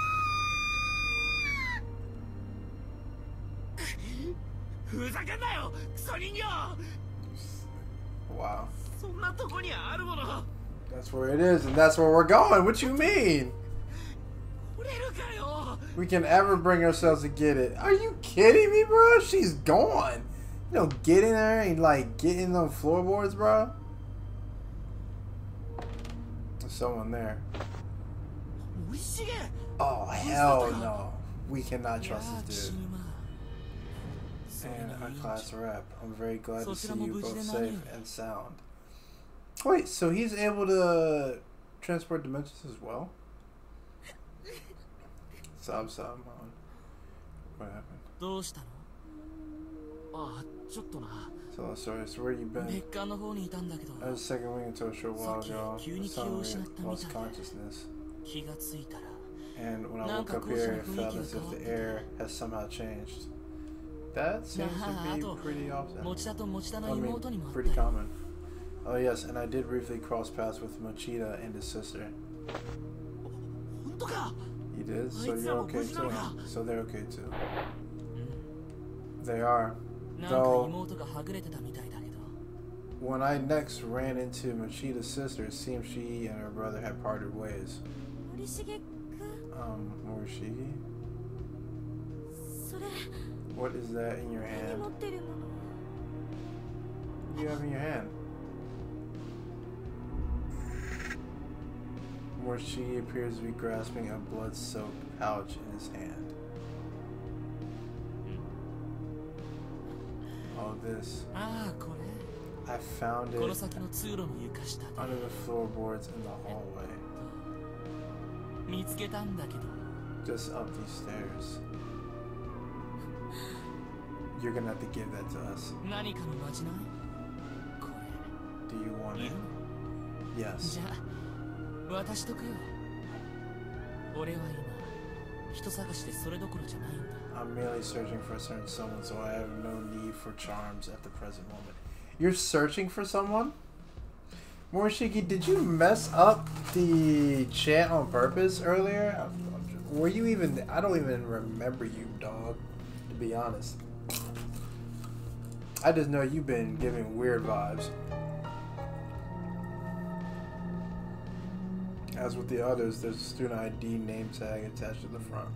Wow. That's where it is, and that's where we're going. What you mean? We can ever bring ourselves to get it. Are you kidding me, bro? She's gone. You know, get in there and like get in the floorboards, bro. There's someone there. 森重 Oh hell no. We cannot いや trust ー this 岸 dude. 沼それ And なら our いいんじゃ class rep. I'm very glad to see So you both sila safe mabuti na and sound. Wait, so he's able to transport dimensions as well? Sob sob on. What happened? どうしたのあちょっとな Tell us story. So where you 別 been? 館の方にいたんだけど I was second wing until a short while ago. Saki,急に Suddenly 気を失ったみたいで。 lost consciousness. And when I woke up here, I felt as if the air has somehow changed. That seems to be pretty often. I mean, pretty common. Oh yes, and I did briefly cross paths with Mochida and his sister. He did? So you're okay too. So they're okay too. They are. Though, when I next ran into Mochida's sister, it seemed she and her brother had parted ways. Um, Morishige. What is that in your hand? What do you have in your hand? Morishige appears to be grasping a blood-soaked pouch in his hand. All this. I found it under the floorboards in the hallway. 見つけたんだけど just up these stairs. You're gonna have to give that to us. 何かのまじないこ Do you want れい it? る Yes. じゃあ渡しとくよ俺は今人探しでそれどころじゃないんだ I'm merely searching for a certain someone, so I have no need for charms at the present moment. You're searching for someone? Morishige, did you mess up the chat on purpose earlier? Were you even... I don't even remember you, dog, to be honest. I just know you've been giving weird vibes. As with the others, there's a student ID name tag attached to the front.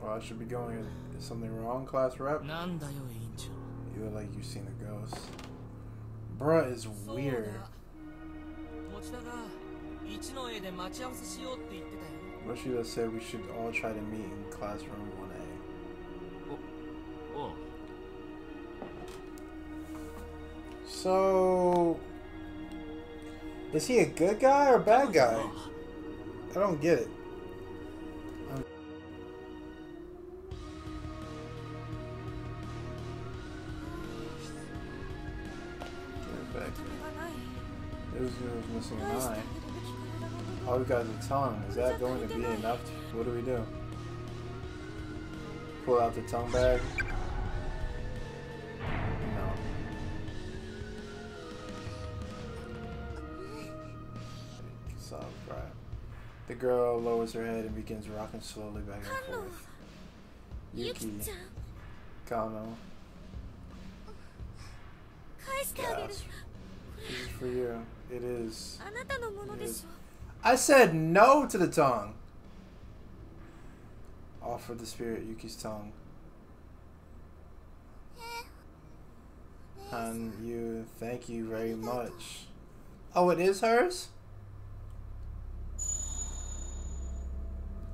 Well, I should be going. Is something wrong, class rep? Do like you've seen a ghost. Bruh is weird. Yoshida said we should all try to meet in classroom 1A. Oh. So... Is he a good guy or bad guy? I don't get it. Zuzu's missing an eye. All we got is a tongue. Is that going to be enough? To, what do we do? Pull out the tongue bag? No. Sob cry. The girl lowers her head and begins rocking slowly back and forth. Yuki. Kanno. This is for you. It is. It is. I said no to the tongue. Offer the spirit Yuki's tongue. Eh. And you, thank you very much. Oh, it is hers?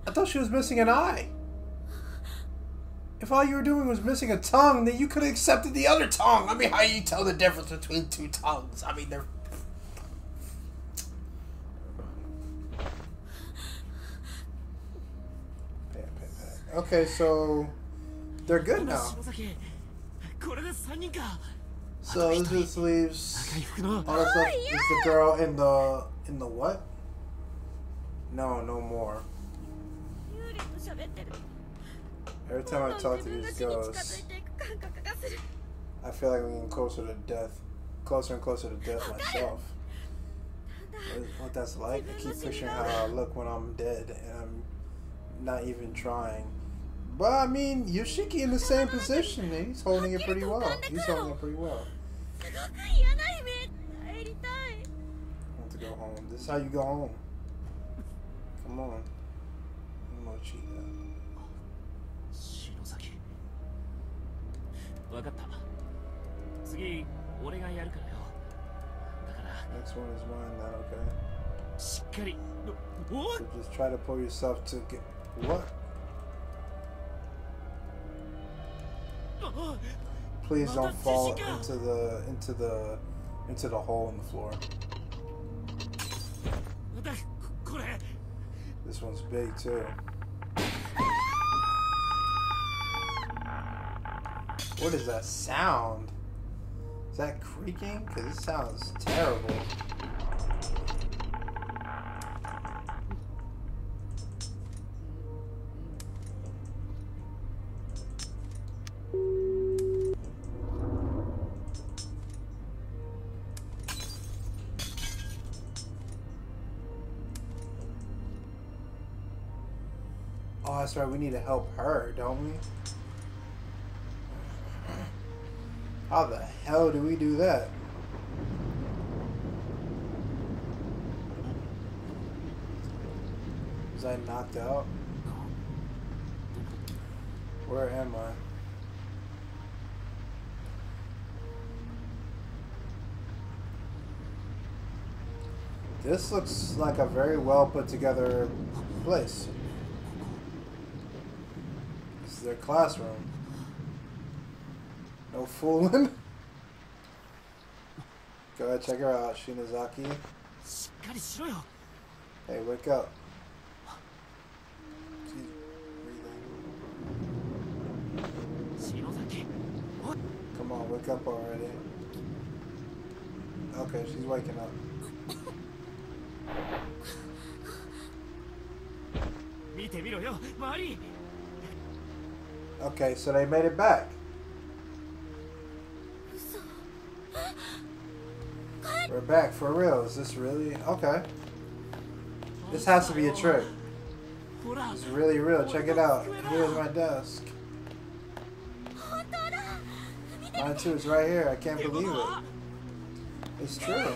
I thought she was missing an eye. If all you were doing was missing a tongue, then you could have accepted the other tongue. I mean, how do you tell the difference between two tongues? I mean, they're Okay, so they're good now. So this just leaves all that's left is the girl in the in the what? No, no more. Every time I talk to these girls, I feel like I'm getting closer to death, closer and closer to death myself. What that's like? I keep picturing how I look when I'm dead, and I'm not even trying. But I mean, Yoshiki in the same position. and He's holding it pretty well. He's holding it pretty well. すごく嫌な夢帰りたい I want to go home. This is how you go home. Come on. I'm gonna cheat that. 篠崎分かった次俺がやるからよだから Next one is mine now, okay? しっかりおお So just try to pull yourself to get. What? Please don't fall into the into the into the hole in the floor. This one's big too. What is that sound? Is that creaking? Cause it sounds terrible. That's right. We need to help her, don't we? How the hell do we do that? Was I knocked out? Where am I? This looks like a very well put together place their classroom. No fooling. Go ahead, check her out, Shinozaki. Hey, wake up. Come on, wake up already. Okay, she's waking up. Okay, so they made it back. We're back for real. Is this really okay? This has to be a trick. It's really real. Check it out. Here's my desk. Mine too. It's right here. I can't believe it. It's true.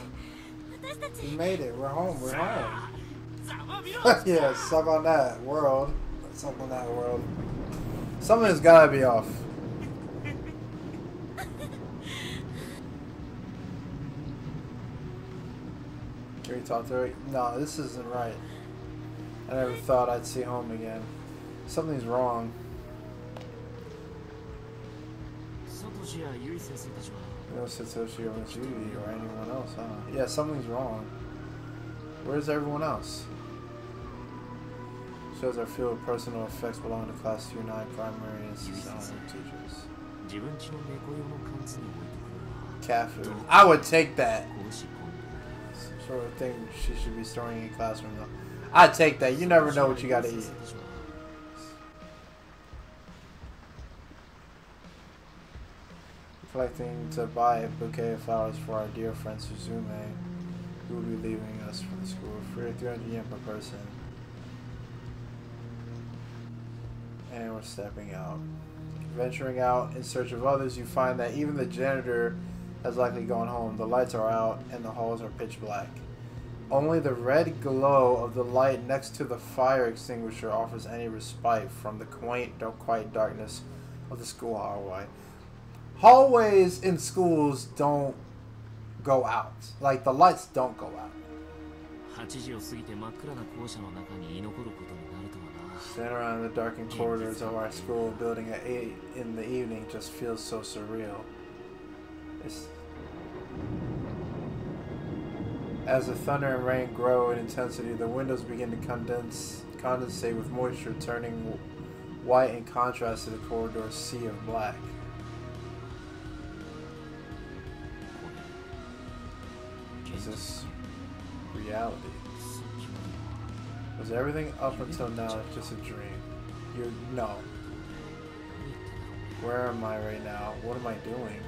We made it. We're home. We're home. yeah, suck on that world. Suck on that world. Something's gotta be off. Can we talk to her? No, this isn't right. I never thought I'd see home again. Something's wrong. No Satoshi or Judy or anyone else, huh? Yeah, something's wrong. Where's everyone else? Shows our field of personal effects belong to class 209 primary and secondary teachers. Cafu. I would take that. Sort of thing she should be storing in classroom. I take that. You never know what you gotta eat. Collecting to buy a bouquet of flowers for our dear friend Suzume, who will be leaving us for the school. Free 300 yen per person. And we're stepping out. Venturing out in search of others, you find that even the janitor has likely gone home. The lights are out and the halls are pitch black. Only the red glow of the light next to the fire extinguisher offers any respite from the quaint, don't quite darkness of the school hallway. Hallways in schools don't go out. Like the lights don't go out. Stand around the darkened corridors of our school building at 8 in the evening just feels so surreal. It's... As the thunder and rain grow in intensity, the windows begin to condense, condensate with moisture, turning white in contrast to the corridor's sea of black. Is this reality? Was everything up until now just a dream? You're... no. Where am I right now? What am I doing?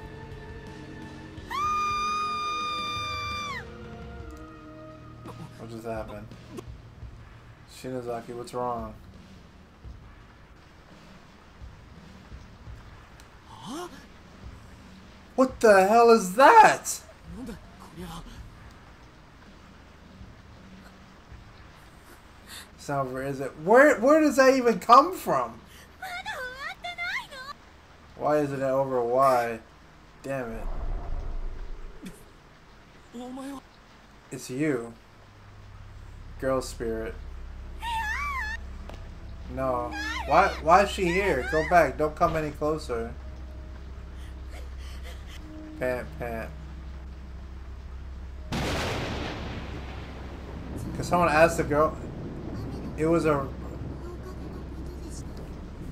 What just happened? Shinozaki, what's wrong? What the hell is that? Salver, is it? Where where does that even come from? Why isn't it over? Why? Damn it. It's you. Girl spirit. No. Why why is she here? Go back. Don't come any closer. Pant pant. Can someone ask the girl it was a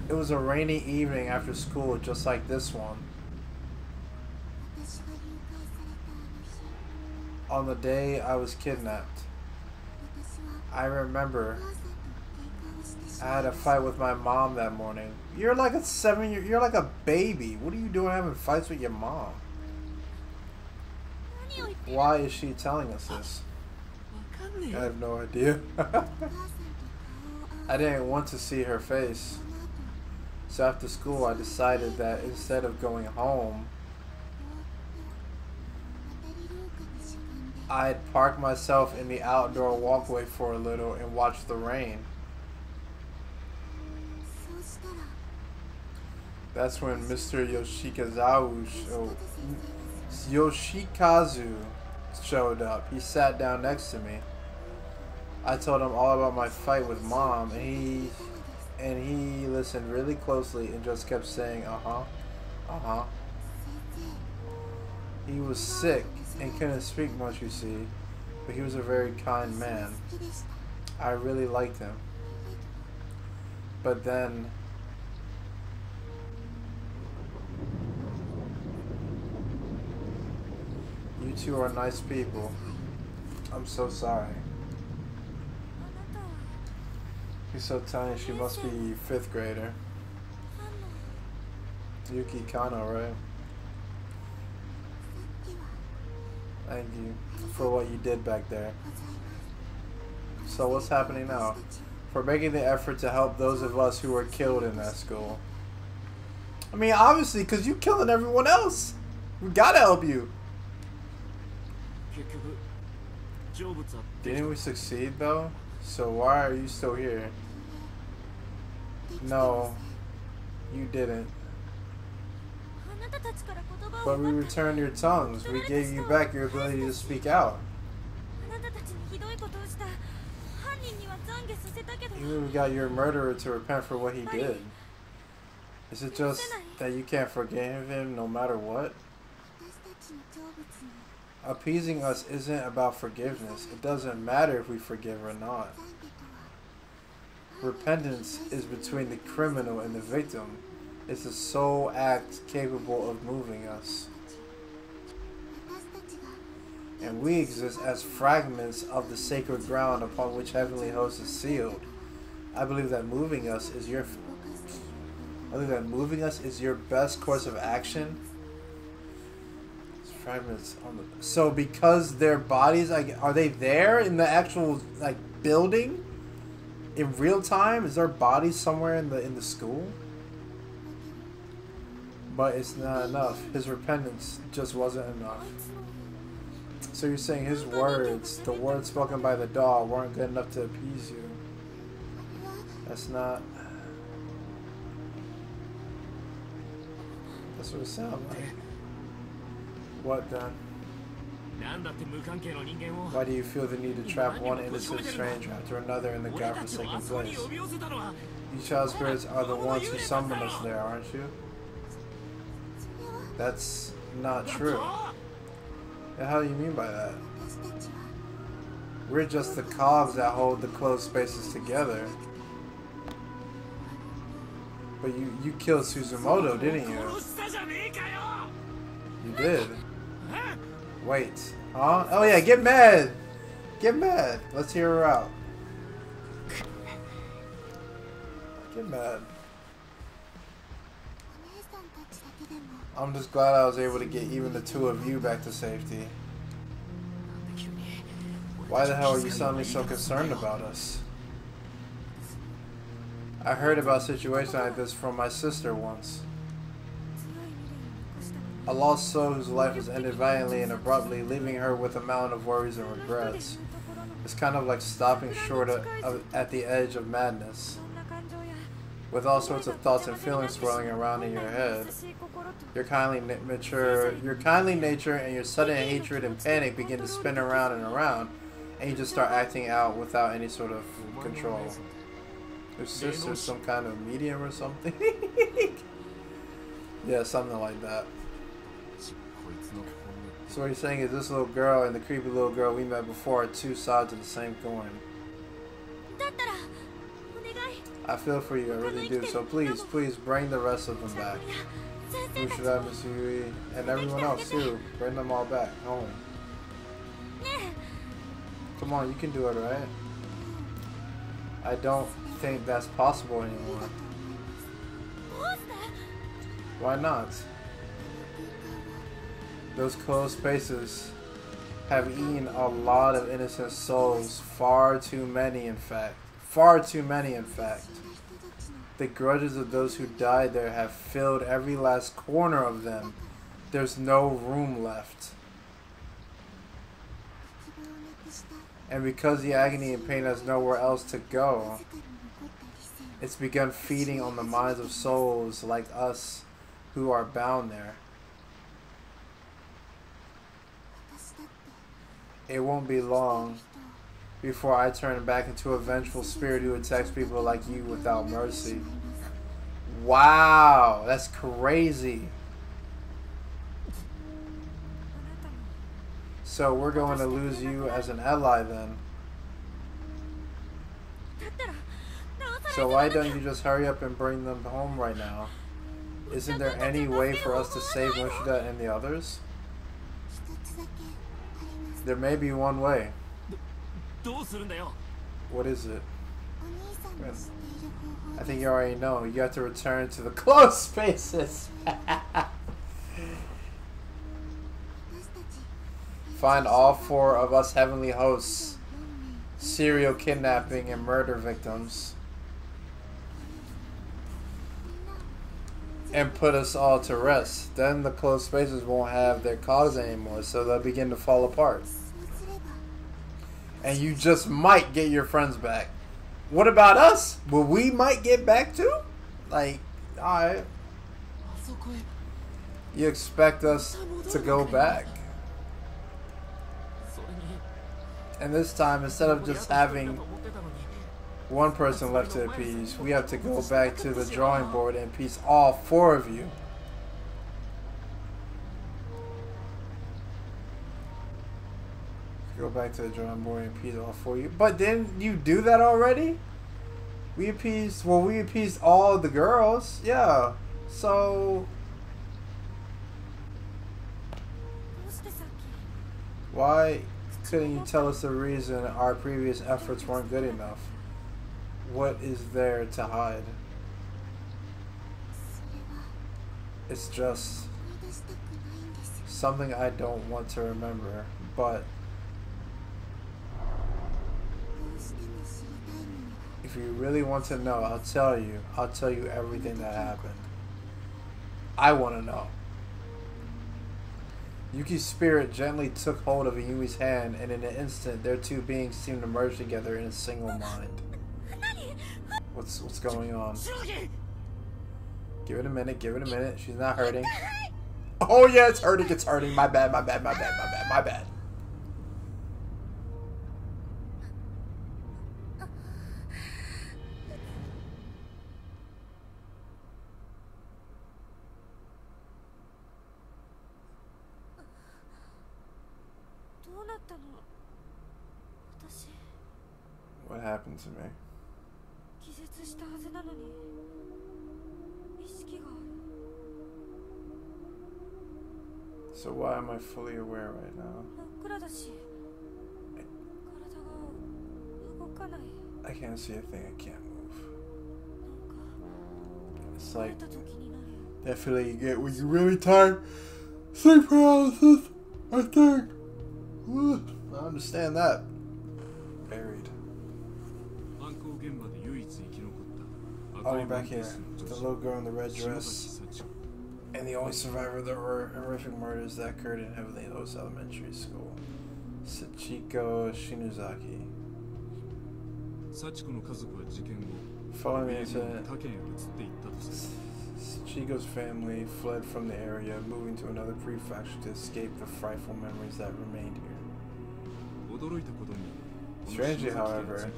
it was a rainy evening after school just like this one. On the day I was kidnapped. I remember I had a fight with my mom that morning. You're like a seven year you're like a baby. What are you doing having fights with your mom? Why is she telling us this? I have no idea. I didn't want to see her face. So after school, I decided that instead of going home, I'd park myself in the outdoor walkway for a little and watch the rain. That's when Mr. Yoshikazu, Yoshikazu showed up. He sat down next to me. I told him all about my fight with mom, and he and he listened really closely and just kept saying, "Uh huh, uh huh." He was sick and couldn't speak much, you see, but he was a very kind man. I really liked him. But then You two are nice people. I'm so sorry. She's so tiny, she must be fifth grader. Yuki Kanno, right? Thank you for what you did back there. So what's happening now? For making the effort to help those of us who were killed in that school. I mean, obviously, because you're killing everyone else. We gotta help you. Didn't we succeed, though? So why are you still here? No, you didn't. But we returned your tongues. We gave you back your ability to speak out. You even got your murderer to repent for what he did. Is it just that you can't forgive him no matter what? appeasing us isn't about forgiveness. It doesn't matter if we forgive or not. Repentance is between the criminal and the victim. It's the sole act capable of moving us. And we exist as fragments of the sacred ground upon which heavenly hosts is sealed. I believe that moving us is your I believe that moving us is your best course of action fragments on the. So because their bodies, like, are they there in the actual like building? In real time, is their body somewhere in the in the school? But it's not enough. His repentance just wasn't enough. So you're saying his words, the words spoken by the doll, weren't good enough to appease you? That's not. That's what it sounds like. What, then? Why do you feel the need to trap one innocent stranger after another in the godforsaken place? You child spirits are the ones who summoned us there, aren't you? That's not true. And how do you mean by that? We're just the cogs that hold the closed spaces together. But you, you killed Suzumoto, didn't you? You did. Wait. huh? oh yeah, get mad! Get mad! Let's hear her out. Get mad. I'm just glad I was able to get even the two of you back to safety. Why the hell are you suddenly so concerned about us? I heard about situations like this from my sister once. A lost soul whose life was ended violently and abruptly, leaving her with a mountain of worries and regrets. It's kind of like stopping short of, of, at the edge of madness, with all sorts of thoughts and feelings swirling around in your head. Your kindly na- mature, your kindly nature and your sudden hatred and panic begin to spin around and around, and you just start acting out without any sort of control. Your sister's some kind of medium or something. yeah, something like that. So what he's saying is this little girl and the creepy little girl we met before are two sides of the same coin. I feel for you, I really do. So please, please bring the rest of them back. Ushida, Missouri, and everyone else too. Bring them all back home. Come on, you can do it, right? I don't think that's possible anymore. Why not? Those closed spaces have eaten a lot of innocent souls. Far too many, in fact. Far too many, in fact. The grudges of those who died there have filled every last corner of them. There's no room left. And because the agony and pain has nowhere else to go, it's begun feeding on the minds of souls like us who are bound there. it won't be long before I turn back into a vengeful spirit who attacks people like you without mercy. Wow, that's crazy. So we're going to lose you as an ally then. So why don't you just hurry up and bring them home right now? Isn't there any way for us to save Mochida and the others? There may be one way. What is it? I think you already know. You have to return to the closed spaces. Find all four of us heavenly hosts, serial kidnapping and murder victims. and put us all to rest. Then the closed spaces won't have their cause anymore, so they'll begin to fall apart. And you just might get your friends back. What about us? Well, we might get back too? Like, alright. You expect us to go back. And this time, instead of just having one person left to appease. We have to go back to the drawing board and appease all four of you. Go back to the drawing board and appease all four of you. But didn't you do that already? We appeased, well, we appeased all the girls. Yeah. So. Why couldn't you tell us the reason our previous efforts weren't good enough? What is there to hide? It's just something I don't want to remember, but if you really want to know, I'll tell you. I'll tell you everything that happened. I want to know. Yuki's spirit gently took hold of Yumi's hand, and in an instant, their two beings seemed to merge together in a single mind. What's what's going on? Give it a minute. Give it a minute. She's not hurting. Oh yeah, it's hurting. It's hurting. My bad. My bad. My bad. My bad. My bad. not fully aware right now. I, I can't see a thing, I can't move. It's like that feeling you get when you're really tired. Sleep paralysis, I think. I understand that. Buried. I'll back here. The little girl in the red dress and the only survivor of the horrific murders that occurred in Heavenly Host Elementary School, Sachiko Shinozaki. Following the Sachiko's family fled from the area, moving to another prefecture to escape the frightful memories that remained here. Strangely, however,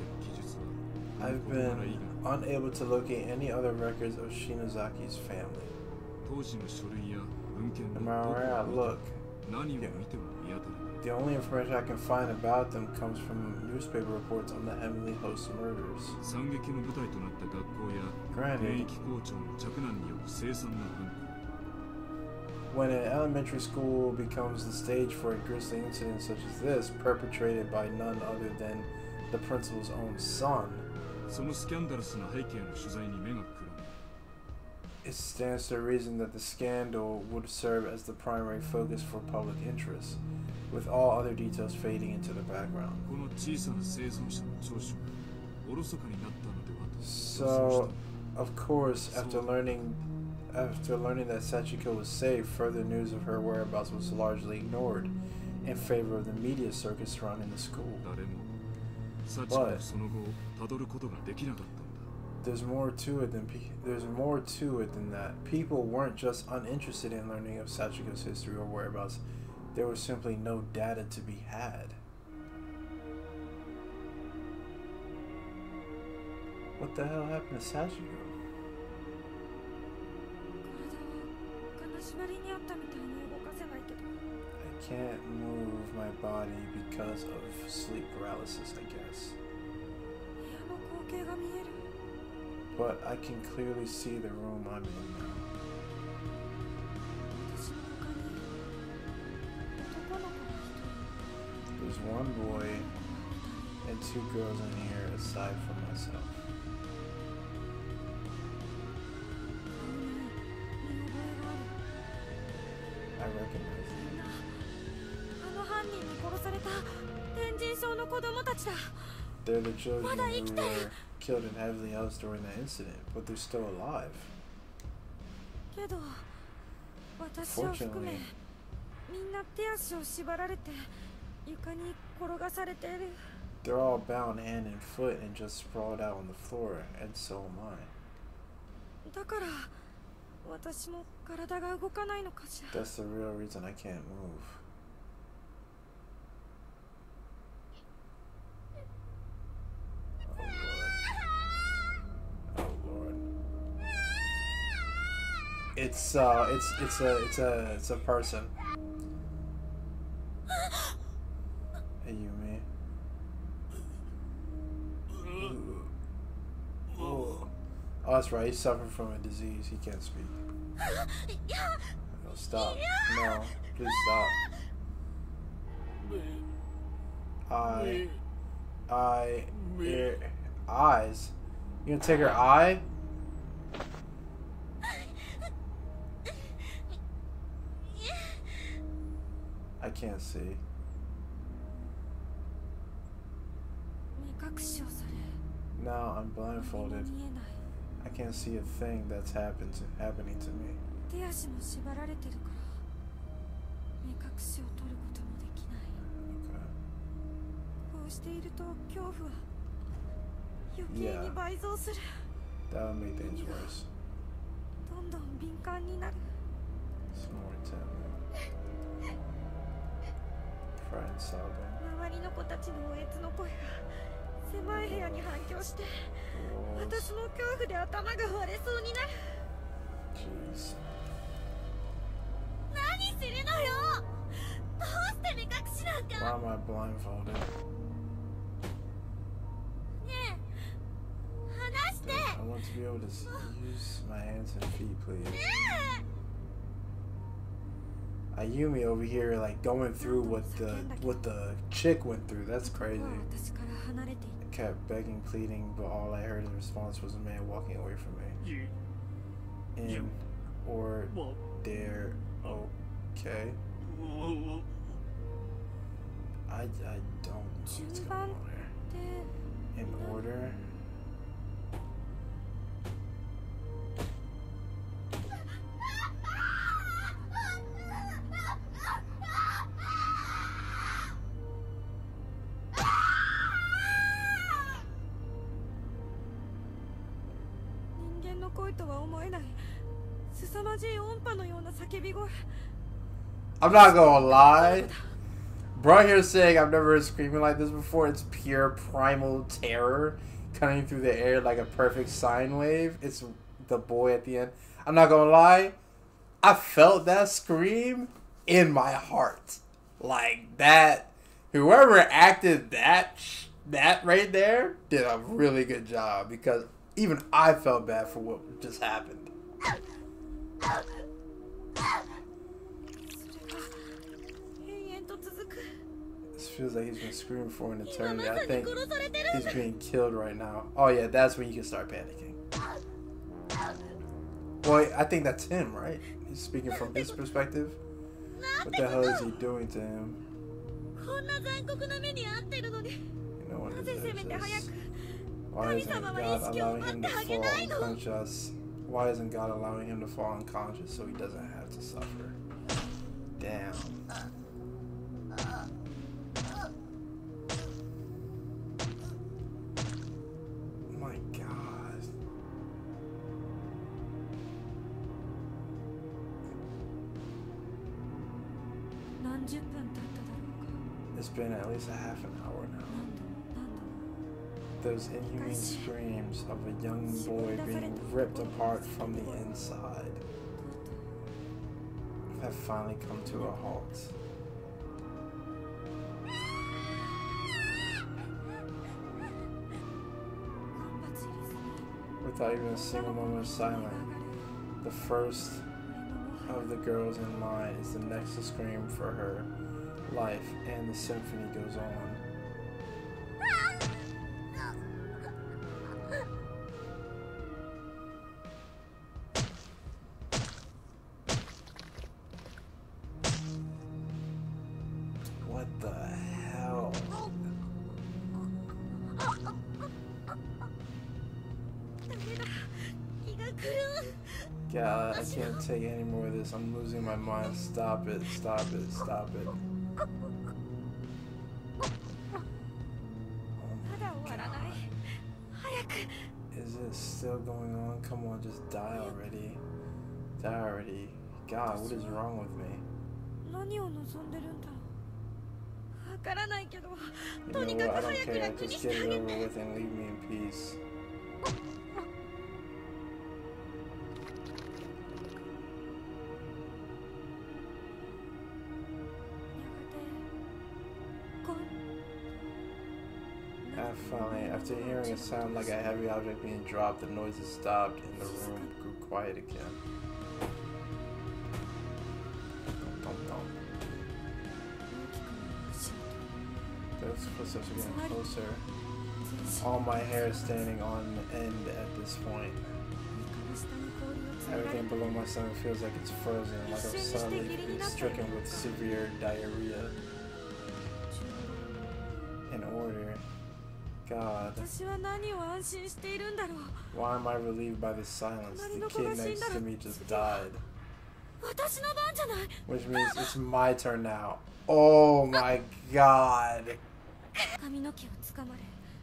I've been unable to locate any other records of Shinozaki's family. 当時の書類や文献の No どこ matter where I を見 look, ても何を見ても見当たらない the only information I can find about them comes from newspaper reports on the Heavenly Host murders. 惨劇の舞台となった学校や Granted, 現役校長の嫡男による凄惨な犯行 when an elementary school becomes the stage for a grisly incident such as this, perpetrated by none other than the principal's own son, そのスキャンダラスな背景の取材に目がくらむ it stands to reason that the scandal would serve as the primary focus for public interest, with all other details fading into the background. So, of course, after learning after learning that Sachiko was safe, further news of her whereabouts was largely ignored in favor of the media circus surrounding the school. But there's more to it than there's more to it than that. People weren't just uninterested in learning of Sachiko's history or whereabouts. There was simply no data to be had. What the hell happened to Sachiko? I can't move my body because of sleep paralysis, I guess But I can clearly see the room I'm in now. 私の他に男の子が一人 There's one boy and two girls in here aside from myself. 顔に見覚えがある I recognize them. あの犯人に殺された天神症の子供たちだ They're the children Mother, who ikite. were killed in Heavenly House during that incident, but they're still alive. けど私を含め Fortunately. みんな手足を縛られて床に転がされている They're all bound hand and foot and just sprawled out on the floor, and so am I. だから私も体が動かないのかしら That's the real reason I can't move. Oh It's uh it's it's a it's a it's a person. Hey Yumi. Oh that's right, he's suffering from a disease, he can't speak. No, stop. No, please stop. I, I, ear, eyes. You gonna take her eye? I can't see. Now I'm blindfolded. I can't see a thing that's happened to, happening to me. Okay. Yeah. That would make things worse. It's more intimidating. Fried sobbing. 周りの子たちのおえつの声が狭い部屋に反響して Walls. 私も恐怖で頭が割れそうになる Jeez. 何するのよどうして目隠しなん Why か am I blindfolded? ねえ話して I want to be able to s- use my hands and feet, please. ね Ayumi over here like going through what the what the chick went through. That's crazy. I kept begging, pleading, but all I heard in response was a man walking away from me. In or there okay. I I don't know what's going on there. In order. I'm not gonna lie. Bro here saying I've never heard screaming like this before. It's pure primal terror cutting through the air like a perfect sine wave. It's the boy at the end. I'm not gonna lie. I felt that scream in my heart. Like that. Whoever acted that that right there did a really good job because even I felt bad for what just happened. This feels like he's been screaming for an eternity. I think he's being killed right now. Oh yeah, that's when you can start panicking. Boy, I think that's him, right? He's speaking from his perspective. What the hell is he doing to him? You know what? Why isn't God allowing him to fall? Why isn't God allowing him to fall unconscious so he doesn't have to suffer? Damn. My God. It's been at least a half an hour now those inhuman screams of a young boy being ripped apart from the inside have finally come to a halt. Without even a single moment of silence, the first of the girls in line is the next to scream for her life, and the symphony goes on. can't take any more of this. I'm losing my mind. Stop it, stop it, stop it. まだ終わらない早く Is it still going on? Come on, just die already. Die already. God, what is wrong with me? 何を望んでるんだろうわからないけど You と know に what? か I く don't 早く care. 楽に Just して get あ it げ over て After hearing a sound like a heavy object being dropped, the noises stopped and the room grew quiet again. Those footsteps are getting closer. All my hair is standing on end at this point. Everything below my stomach feels like it's frozen, like I'm suddenly stricken with severe diarrhea. In order. God. Why am I relieved by this silence? The kid next to me just died. Which means it's my turn now. Oh my god.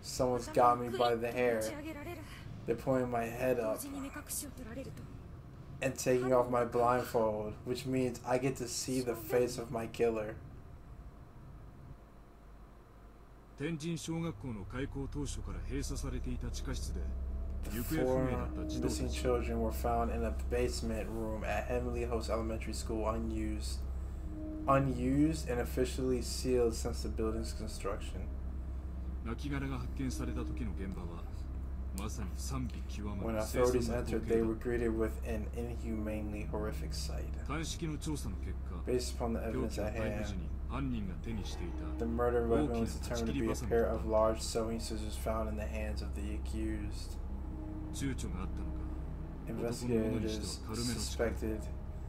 Someone's got me by the hair. They're pulling my head up and taking off my blindfold, which means I get to see the face of my killer. Four missing children were found in a basement room at Heavenly Host Elementary School unused unused and officially sealed since the building's construction 亡きが発見された時の現場はまさに賛美極まる When authorities entered, they were greeted with an inhumanely horrific sight. Based upon the evidence at hand, the murder weapon was determined to be a pair of large sewing scissors found in the hands of the accused. Investigators suspected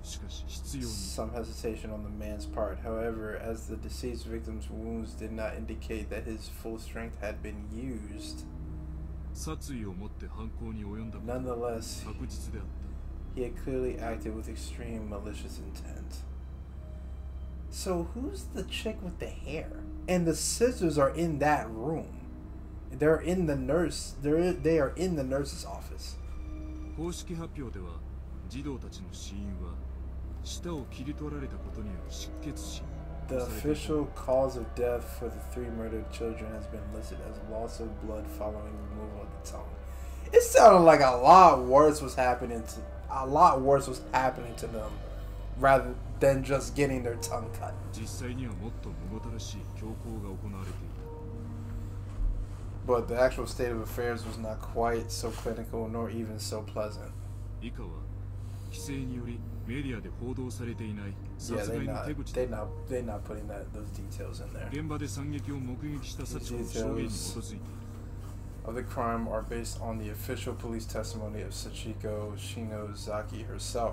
some hesitation on the man's part. However, as the deceased victim's wounds did not indicate that his full strength had been used, nonetheless, he had clearly acted with extreme malicious intent. So, who's the chick with the hair? And the scissors are in that room. They're in the nurse. They're they are in the nurse's office. 公式発表では児童たちの死因は舌を切り取られたことによる失血死 The official cause of death for the three murdered children has been listed as loss of blood following removal of the tongue. It sounded like a lot worse was happening to a lot worse was happening to them rather than just getting their tongue cut. 実際にはもっとむごたらしい強行が行われていた But the actual state of affairs was not quite so clinical nor even so pleasant. 以下は規制によりメディアで報道されていない Yeah, 殺 they 害の not 手口 they で not they not putting that those details in there. 現場で惨劇を目撃した幸子の証言に基づいて Of the crime are based on the official police testimony of Sachiko Shinozaki herself.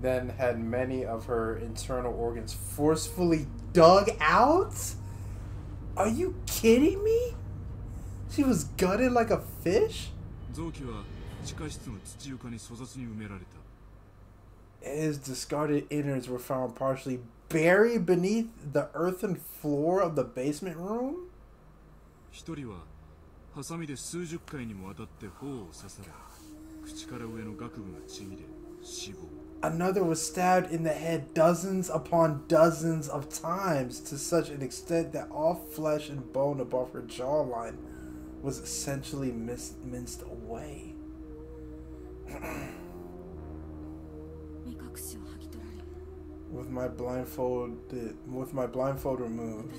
Then had many of her internal organs forcefully dug out? Are you kidding me? She was gutted like a fish? 臓器は地下室の土床に粗雑に埋められた His discarded innards were found partially buried beneath the earthen floor of the basement room? 一人はハサミで数十回にもわたって頬を刺され口から上の顎部がちぎれ死亡 Another was stabbed in the head dozens upon dozens of times to such an extent that all flesh and bone above her jawline was essentially mis- minced away. with my blindfold with my blindfold removed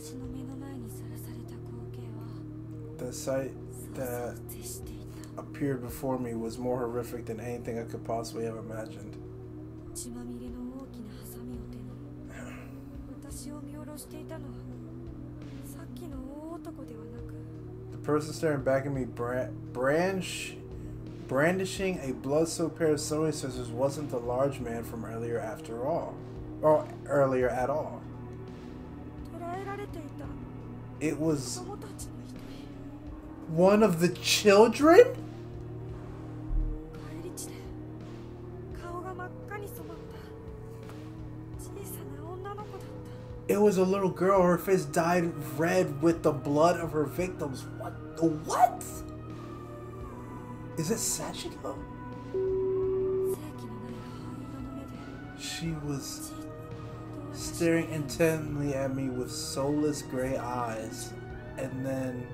the sight that appeared before me was more horrific than anything I could possibly have imagined. 血まみれの大きなハサミを手に私を見下ろしていたのはさっきの大男ではなく The person staring back at me, bra- branch, brandishing a blood-soaked pair of sewing scissors, wasn't the large man from earlier after all, or earlier at all. 捕らえられていた It 子 was 供たちの一人 one of the children. It was a little girl. Her face dyed red with the blood of her victims. What? What? Is it Sachiko? She was staring intently at me with soulless gray eyes, and then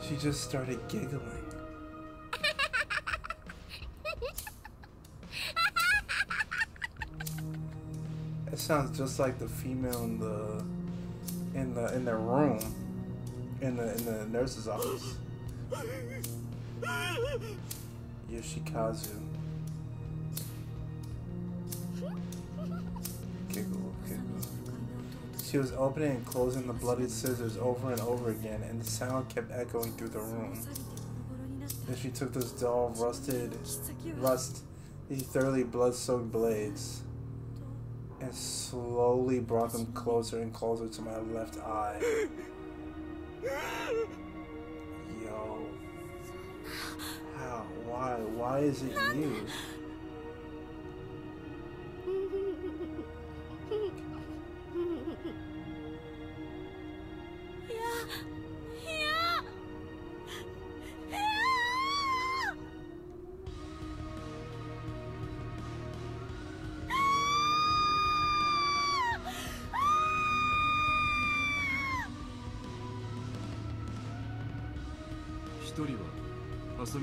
she just started giggling. sounds just like the female in the in the in the room in the in the nurse's office. Yoshikazu. Giggle, giggle. She was opening and closing the bloodied scissors over and over again, and the sound kept echoing through the room. Then she took those dull, rusted, rust, these thoroughly blood-soaked blades and slowly brought them closer and closer to my left eye. Yo, how? Why? Why is it you?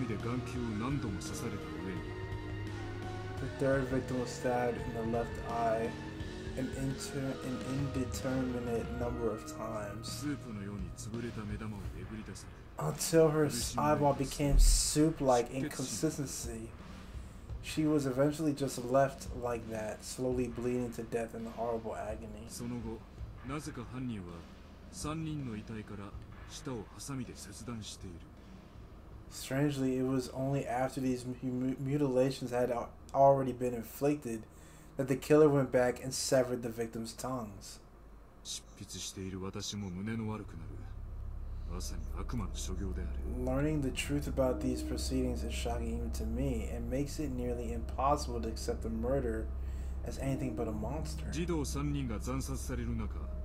で眼球を何度も刺された上に The third victim was stabbed in the left eye an, inter- an indeterminate number of times スープのように潰れた目玉をえぐり出され until her eyeball became soup-like in consistency. She was eventually just left like that, slowly bleeding to death in horrible agony. その後なぜか犯人は3人の遺体から舌をハサミで切断している Strangely, it was only after these mu- mutilations had al- already been inflicted that the killer went back and severed the victim's tongues. 執筆している私も胸の悪くなるまさに悪魔の所業である Learning the truth about these proceedings is shocking even to me and makes it nearly impossible to accept the murder as anything but a monster. 児童3人が惨殺される中唯一生き残った少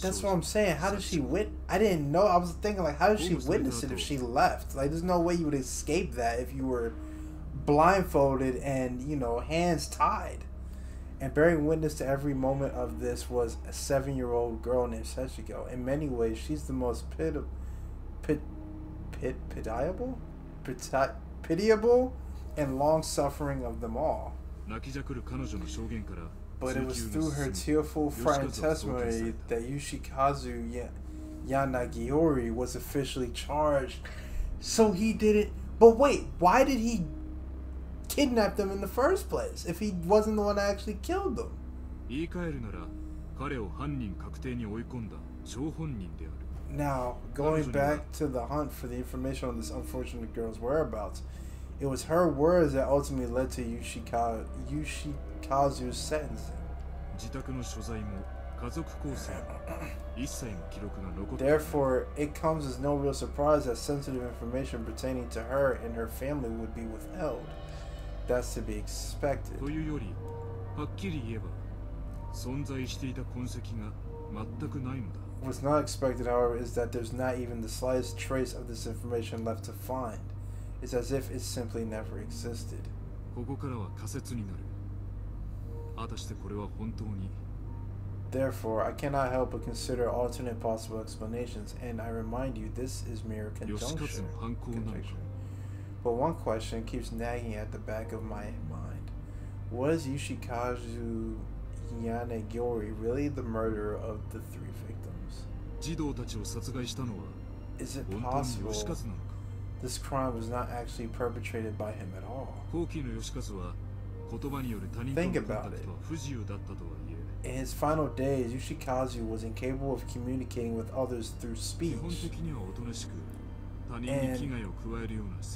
that's what I'm saying. How did she wit? I didn't know. I was thinking like, how did she witness it if she left? Like, there's no way you would escape that if you were blindfolded and you know hands tied. And bearing witness to every moment of this was a seven-year-old girl named Sachiko. In many ways, she's the most pit, pit, pit, pitiable, piti- pitiable, and long-suffering of them all. But it was through her tearful friend testimony that Yoshikazu yeah, Yanagibori was officially charged. So he did it. But wait, why did he kidnap them in the first place if he wasn't the one that actually killed them? Now, going back to the hunt for the information on this unfortunate girl's whereabouts, it was her words that ultimately led to Yushika, Yoshikazu Yoshika- Yoshikazu's sentencing. 自宅の所在も家族構成も一切の記録が残っていない Therefore, it comes as no real surprise that sensitive information pertaining to her and her family would be withheld. That's to be expected. というよりはっきり言えば存在していた痕跡が全くないのだ What's not expected, however, is that there's not even the slightest trace of this information left to find. It's as if it simply never existed. ここからは仮説になる Therefore, I cannot help but consider alternate possible explanations, and I remind you, this is mere conjecture. But one question keeps nagging at the back of my mind. Was Yoshikazu Yanagibori really the murderer of the three victims? Is it possible this crime was not actually perpetrated by him at all? Think about it. In his final days, Yoshikazu was incapable of communicating with others through speech.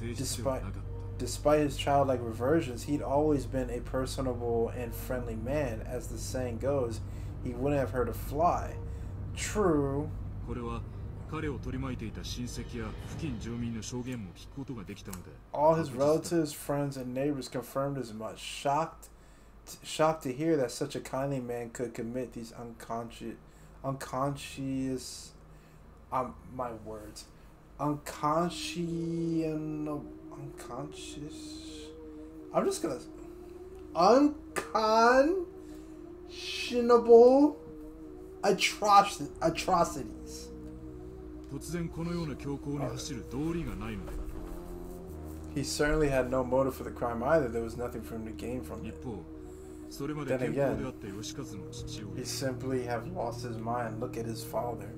And despite, despite his childlike reversions, he'd always been a personable and friendly man. As the saying goes, he wouldn't have hurt a fly. True. 彼を取り巻いていた親戚や付近住民の証言も聞くことができたので all his 確実だ relatives, friends, and neighbors confirmed as much. Shocked, shocked to hear that such a kindly man could commit these unconscious, unconscious, um, my words, unconscious, unconscious. I'm just gonna unconscionable atroci- atrocities. He certainly had no motive for the crime either. There was nothing for him to gain from it. Then again, he simply have lost his mind. Look at his father.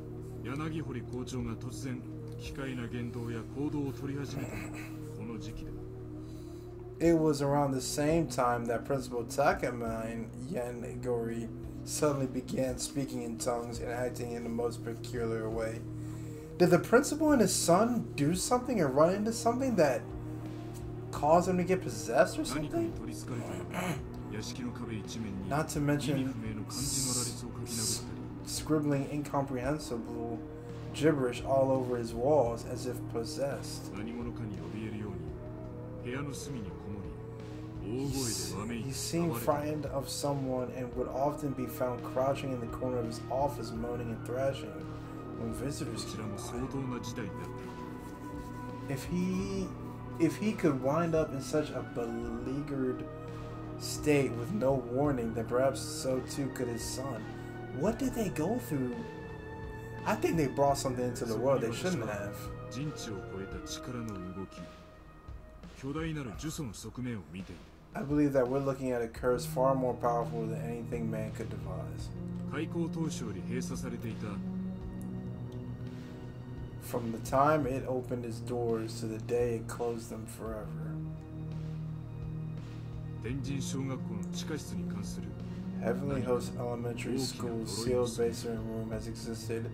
柳堀校長が突然機械な言動や行動を取り始めたこの時期で It was around the same time that Principal Takamine Yanagibori suddenly began speaking in tongues and acting in the most peculiar way. Did the principal and his son do something and run into something that caused them to get possessed or something? Not to mention scribbling incomprehensible gibberish all over his walls as if possessed. He, he seemed frightened of someone and would often be found crouching in the corner of his office, moaning and thrashing. when こ visitors ちら came も相 by. 当な事態であっ If he, if he could wind up in such a beleaguered state with no warning, then perhaps so too could his son. What did they go through? I think they brought something into the world they shouldn't have. た人知を超えた力の動き巨大なる呪詛の側面を見ている I believe that we're looking at a curse far more powerful than anything man could devise. From the time it opened its doors to the day it closed them forever. 天神小学校の地下室に関する Heavenly Host Elementary School's sealed basement room has existed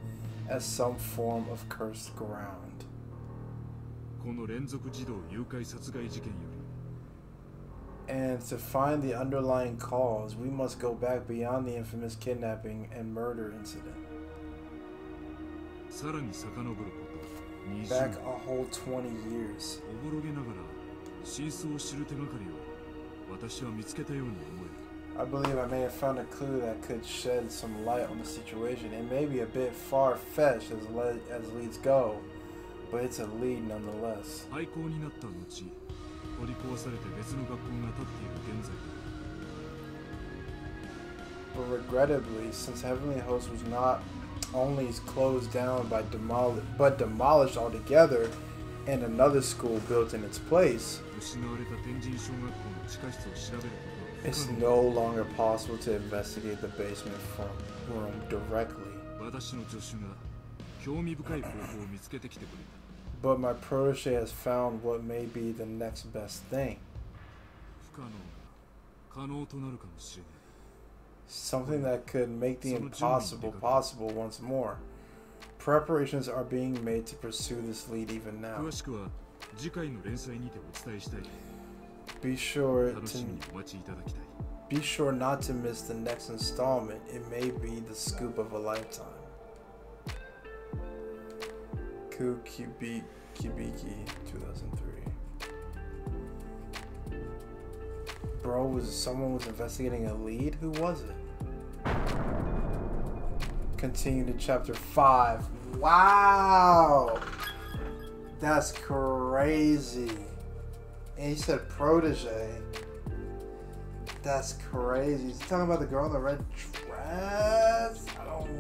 as some form of cursed ground. この連続児童誘拐殺害事件よ And to find the underlying cause, we must go back beyond the infamous kidnapping and murder incident. りさらに遡ること20 Back 年 a whole 20 years. おぼろげながら真相を知る手がかりを私は見つけたように思える I believe I may have found a clue that could shed some light on the situation. It may be a bit far fetched as, le- as leads go, but it's a lead nonetheless. 廃校になった後取り壊されて別の学校が建っている現在 But regrettably, since Heavenly Host was not only is closed down by demol- but demolished altogether and another school built in its place, it's no longer possible to investigate the basement room directly. but my protege has found what may be the next best thing something that could make the impossible possible once more. Preparations are being made to pursue this lead even now. Be sure to be sure not to miss the next installment. It may be the scoop of a lifetime. Kukibi Kibiki 2003. Bro, was someone was investigating a lead? Who was it? Continue to chapter five. Wow, that's crazy. And he said protege. That's crazy. He's talking about the girl in the red dress. I don't.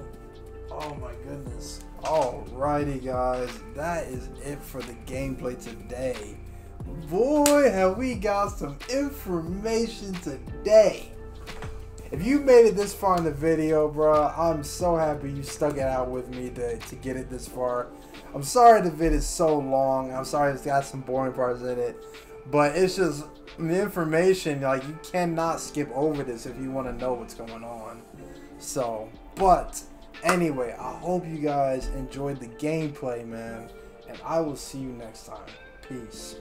Oh my goodness. Alrighty, guys. That is it for the gameplay today. Boy, have we got some information today. If you made it this far in the video, bro, I'm so happy you stuck it out with me to, to get it this far. I'm sorry the vid is so long. I'm sorry it's got some boring parts in it. But it's just the information, like, you cannot skip over this if you want to know what's going on. So, but anyway, I hope you guys enjoyed the gameplay, man. And I will see you next time. Peace.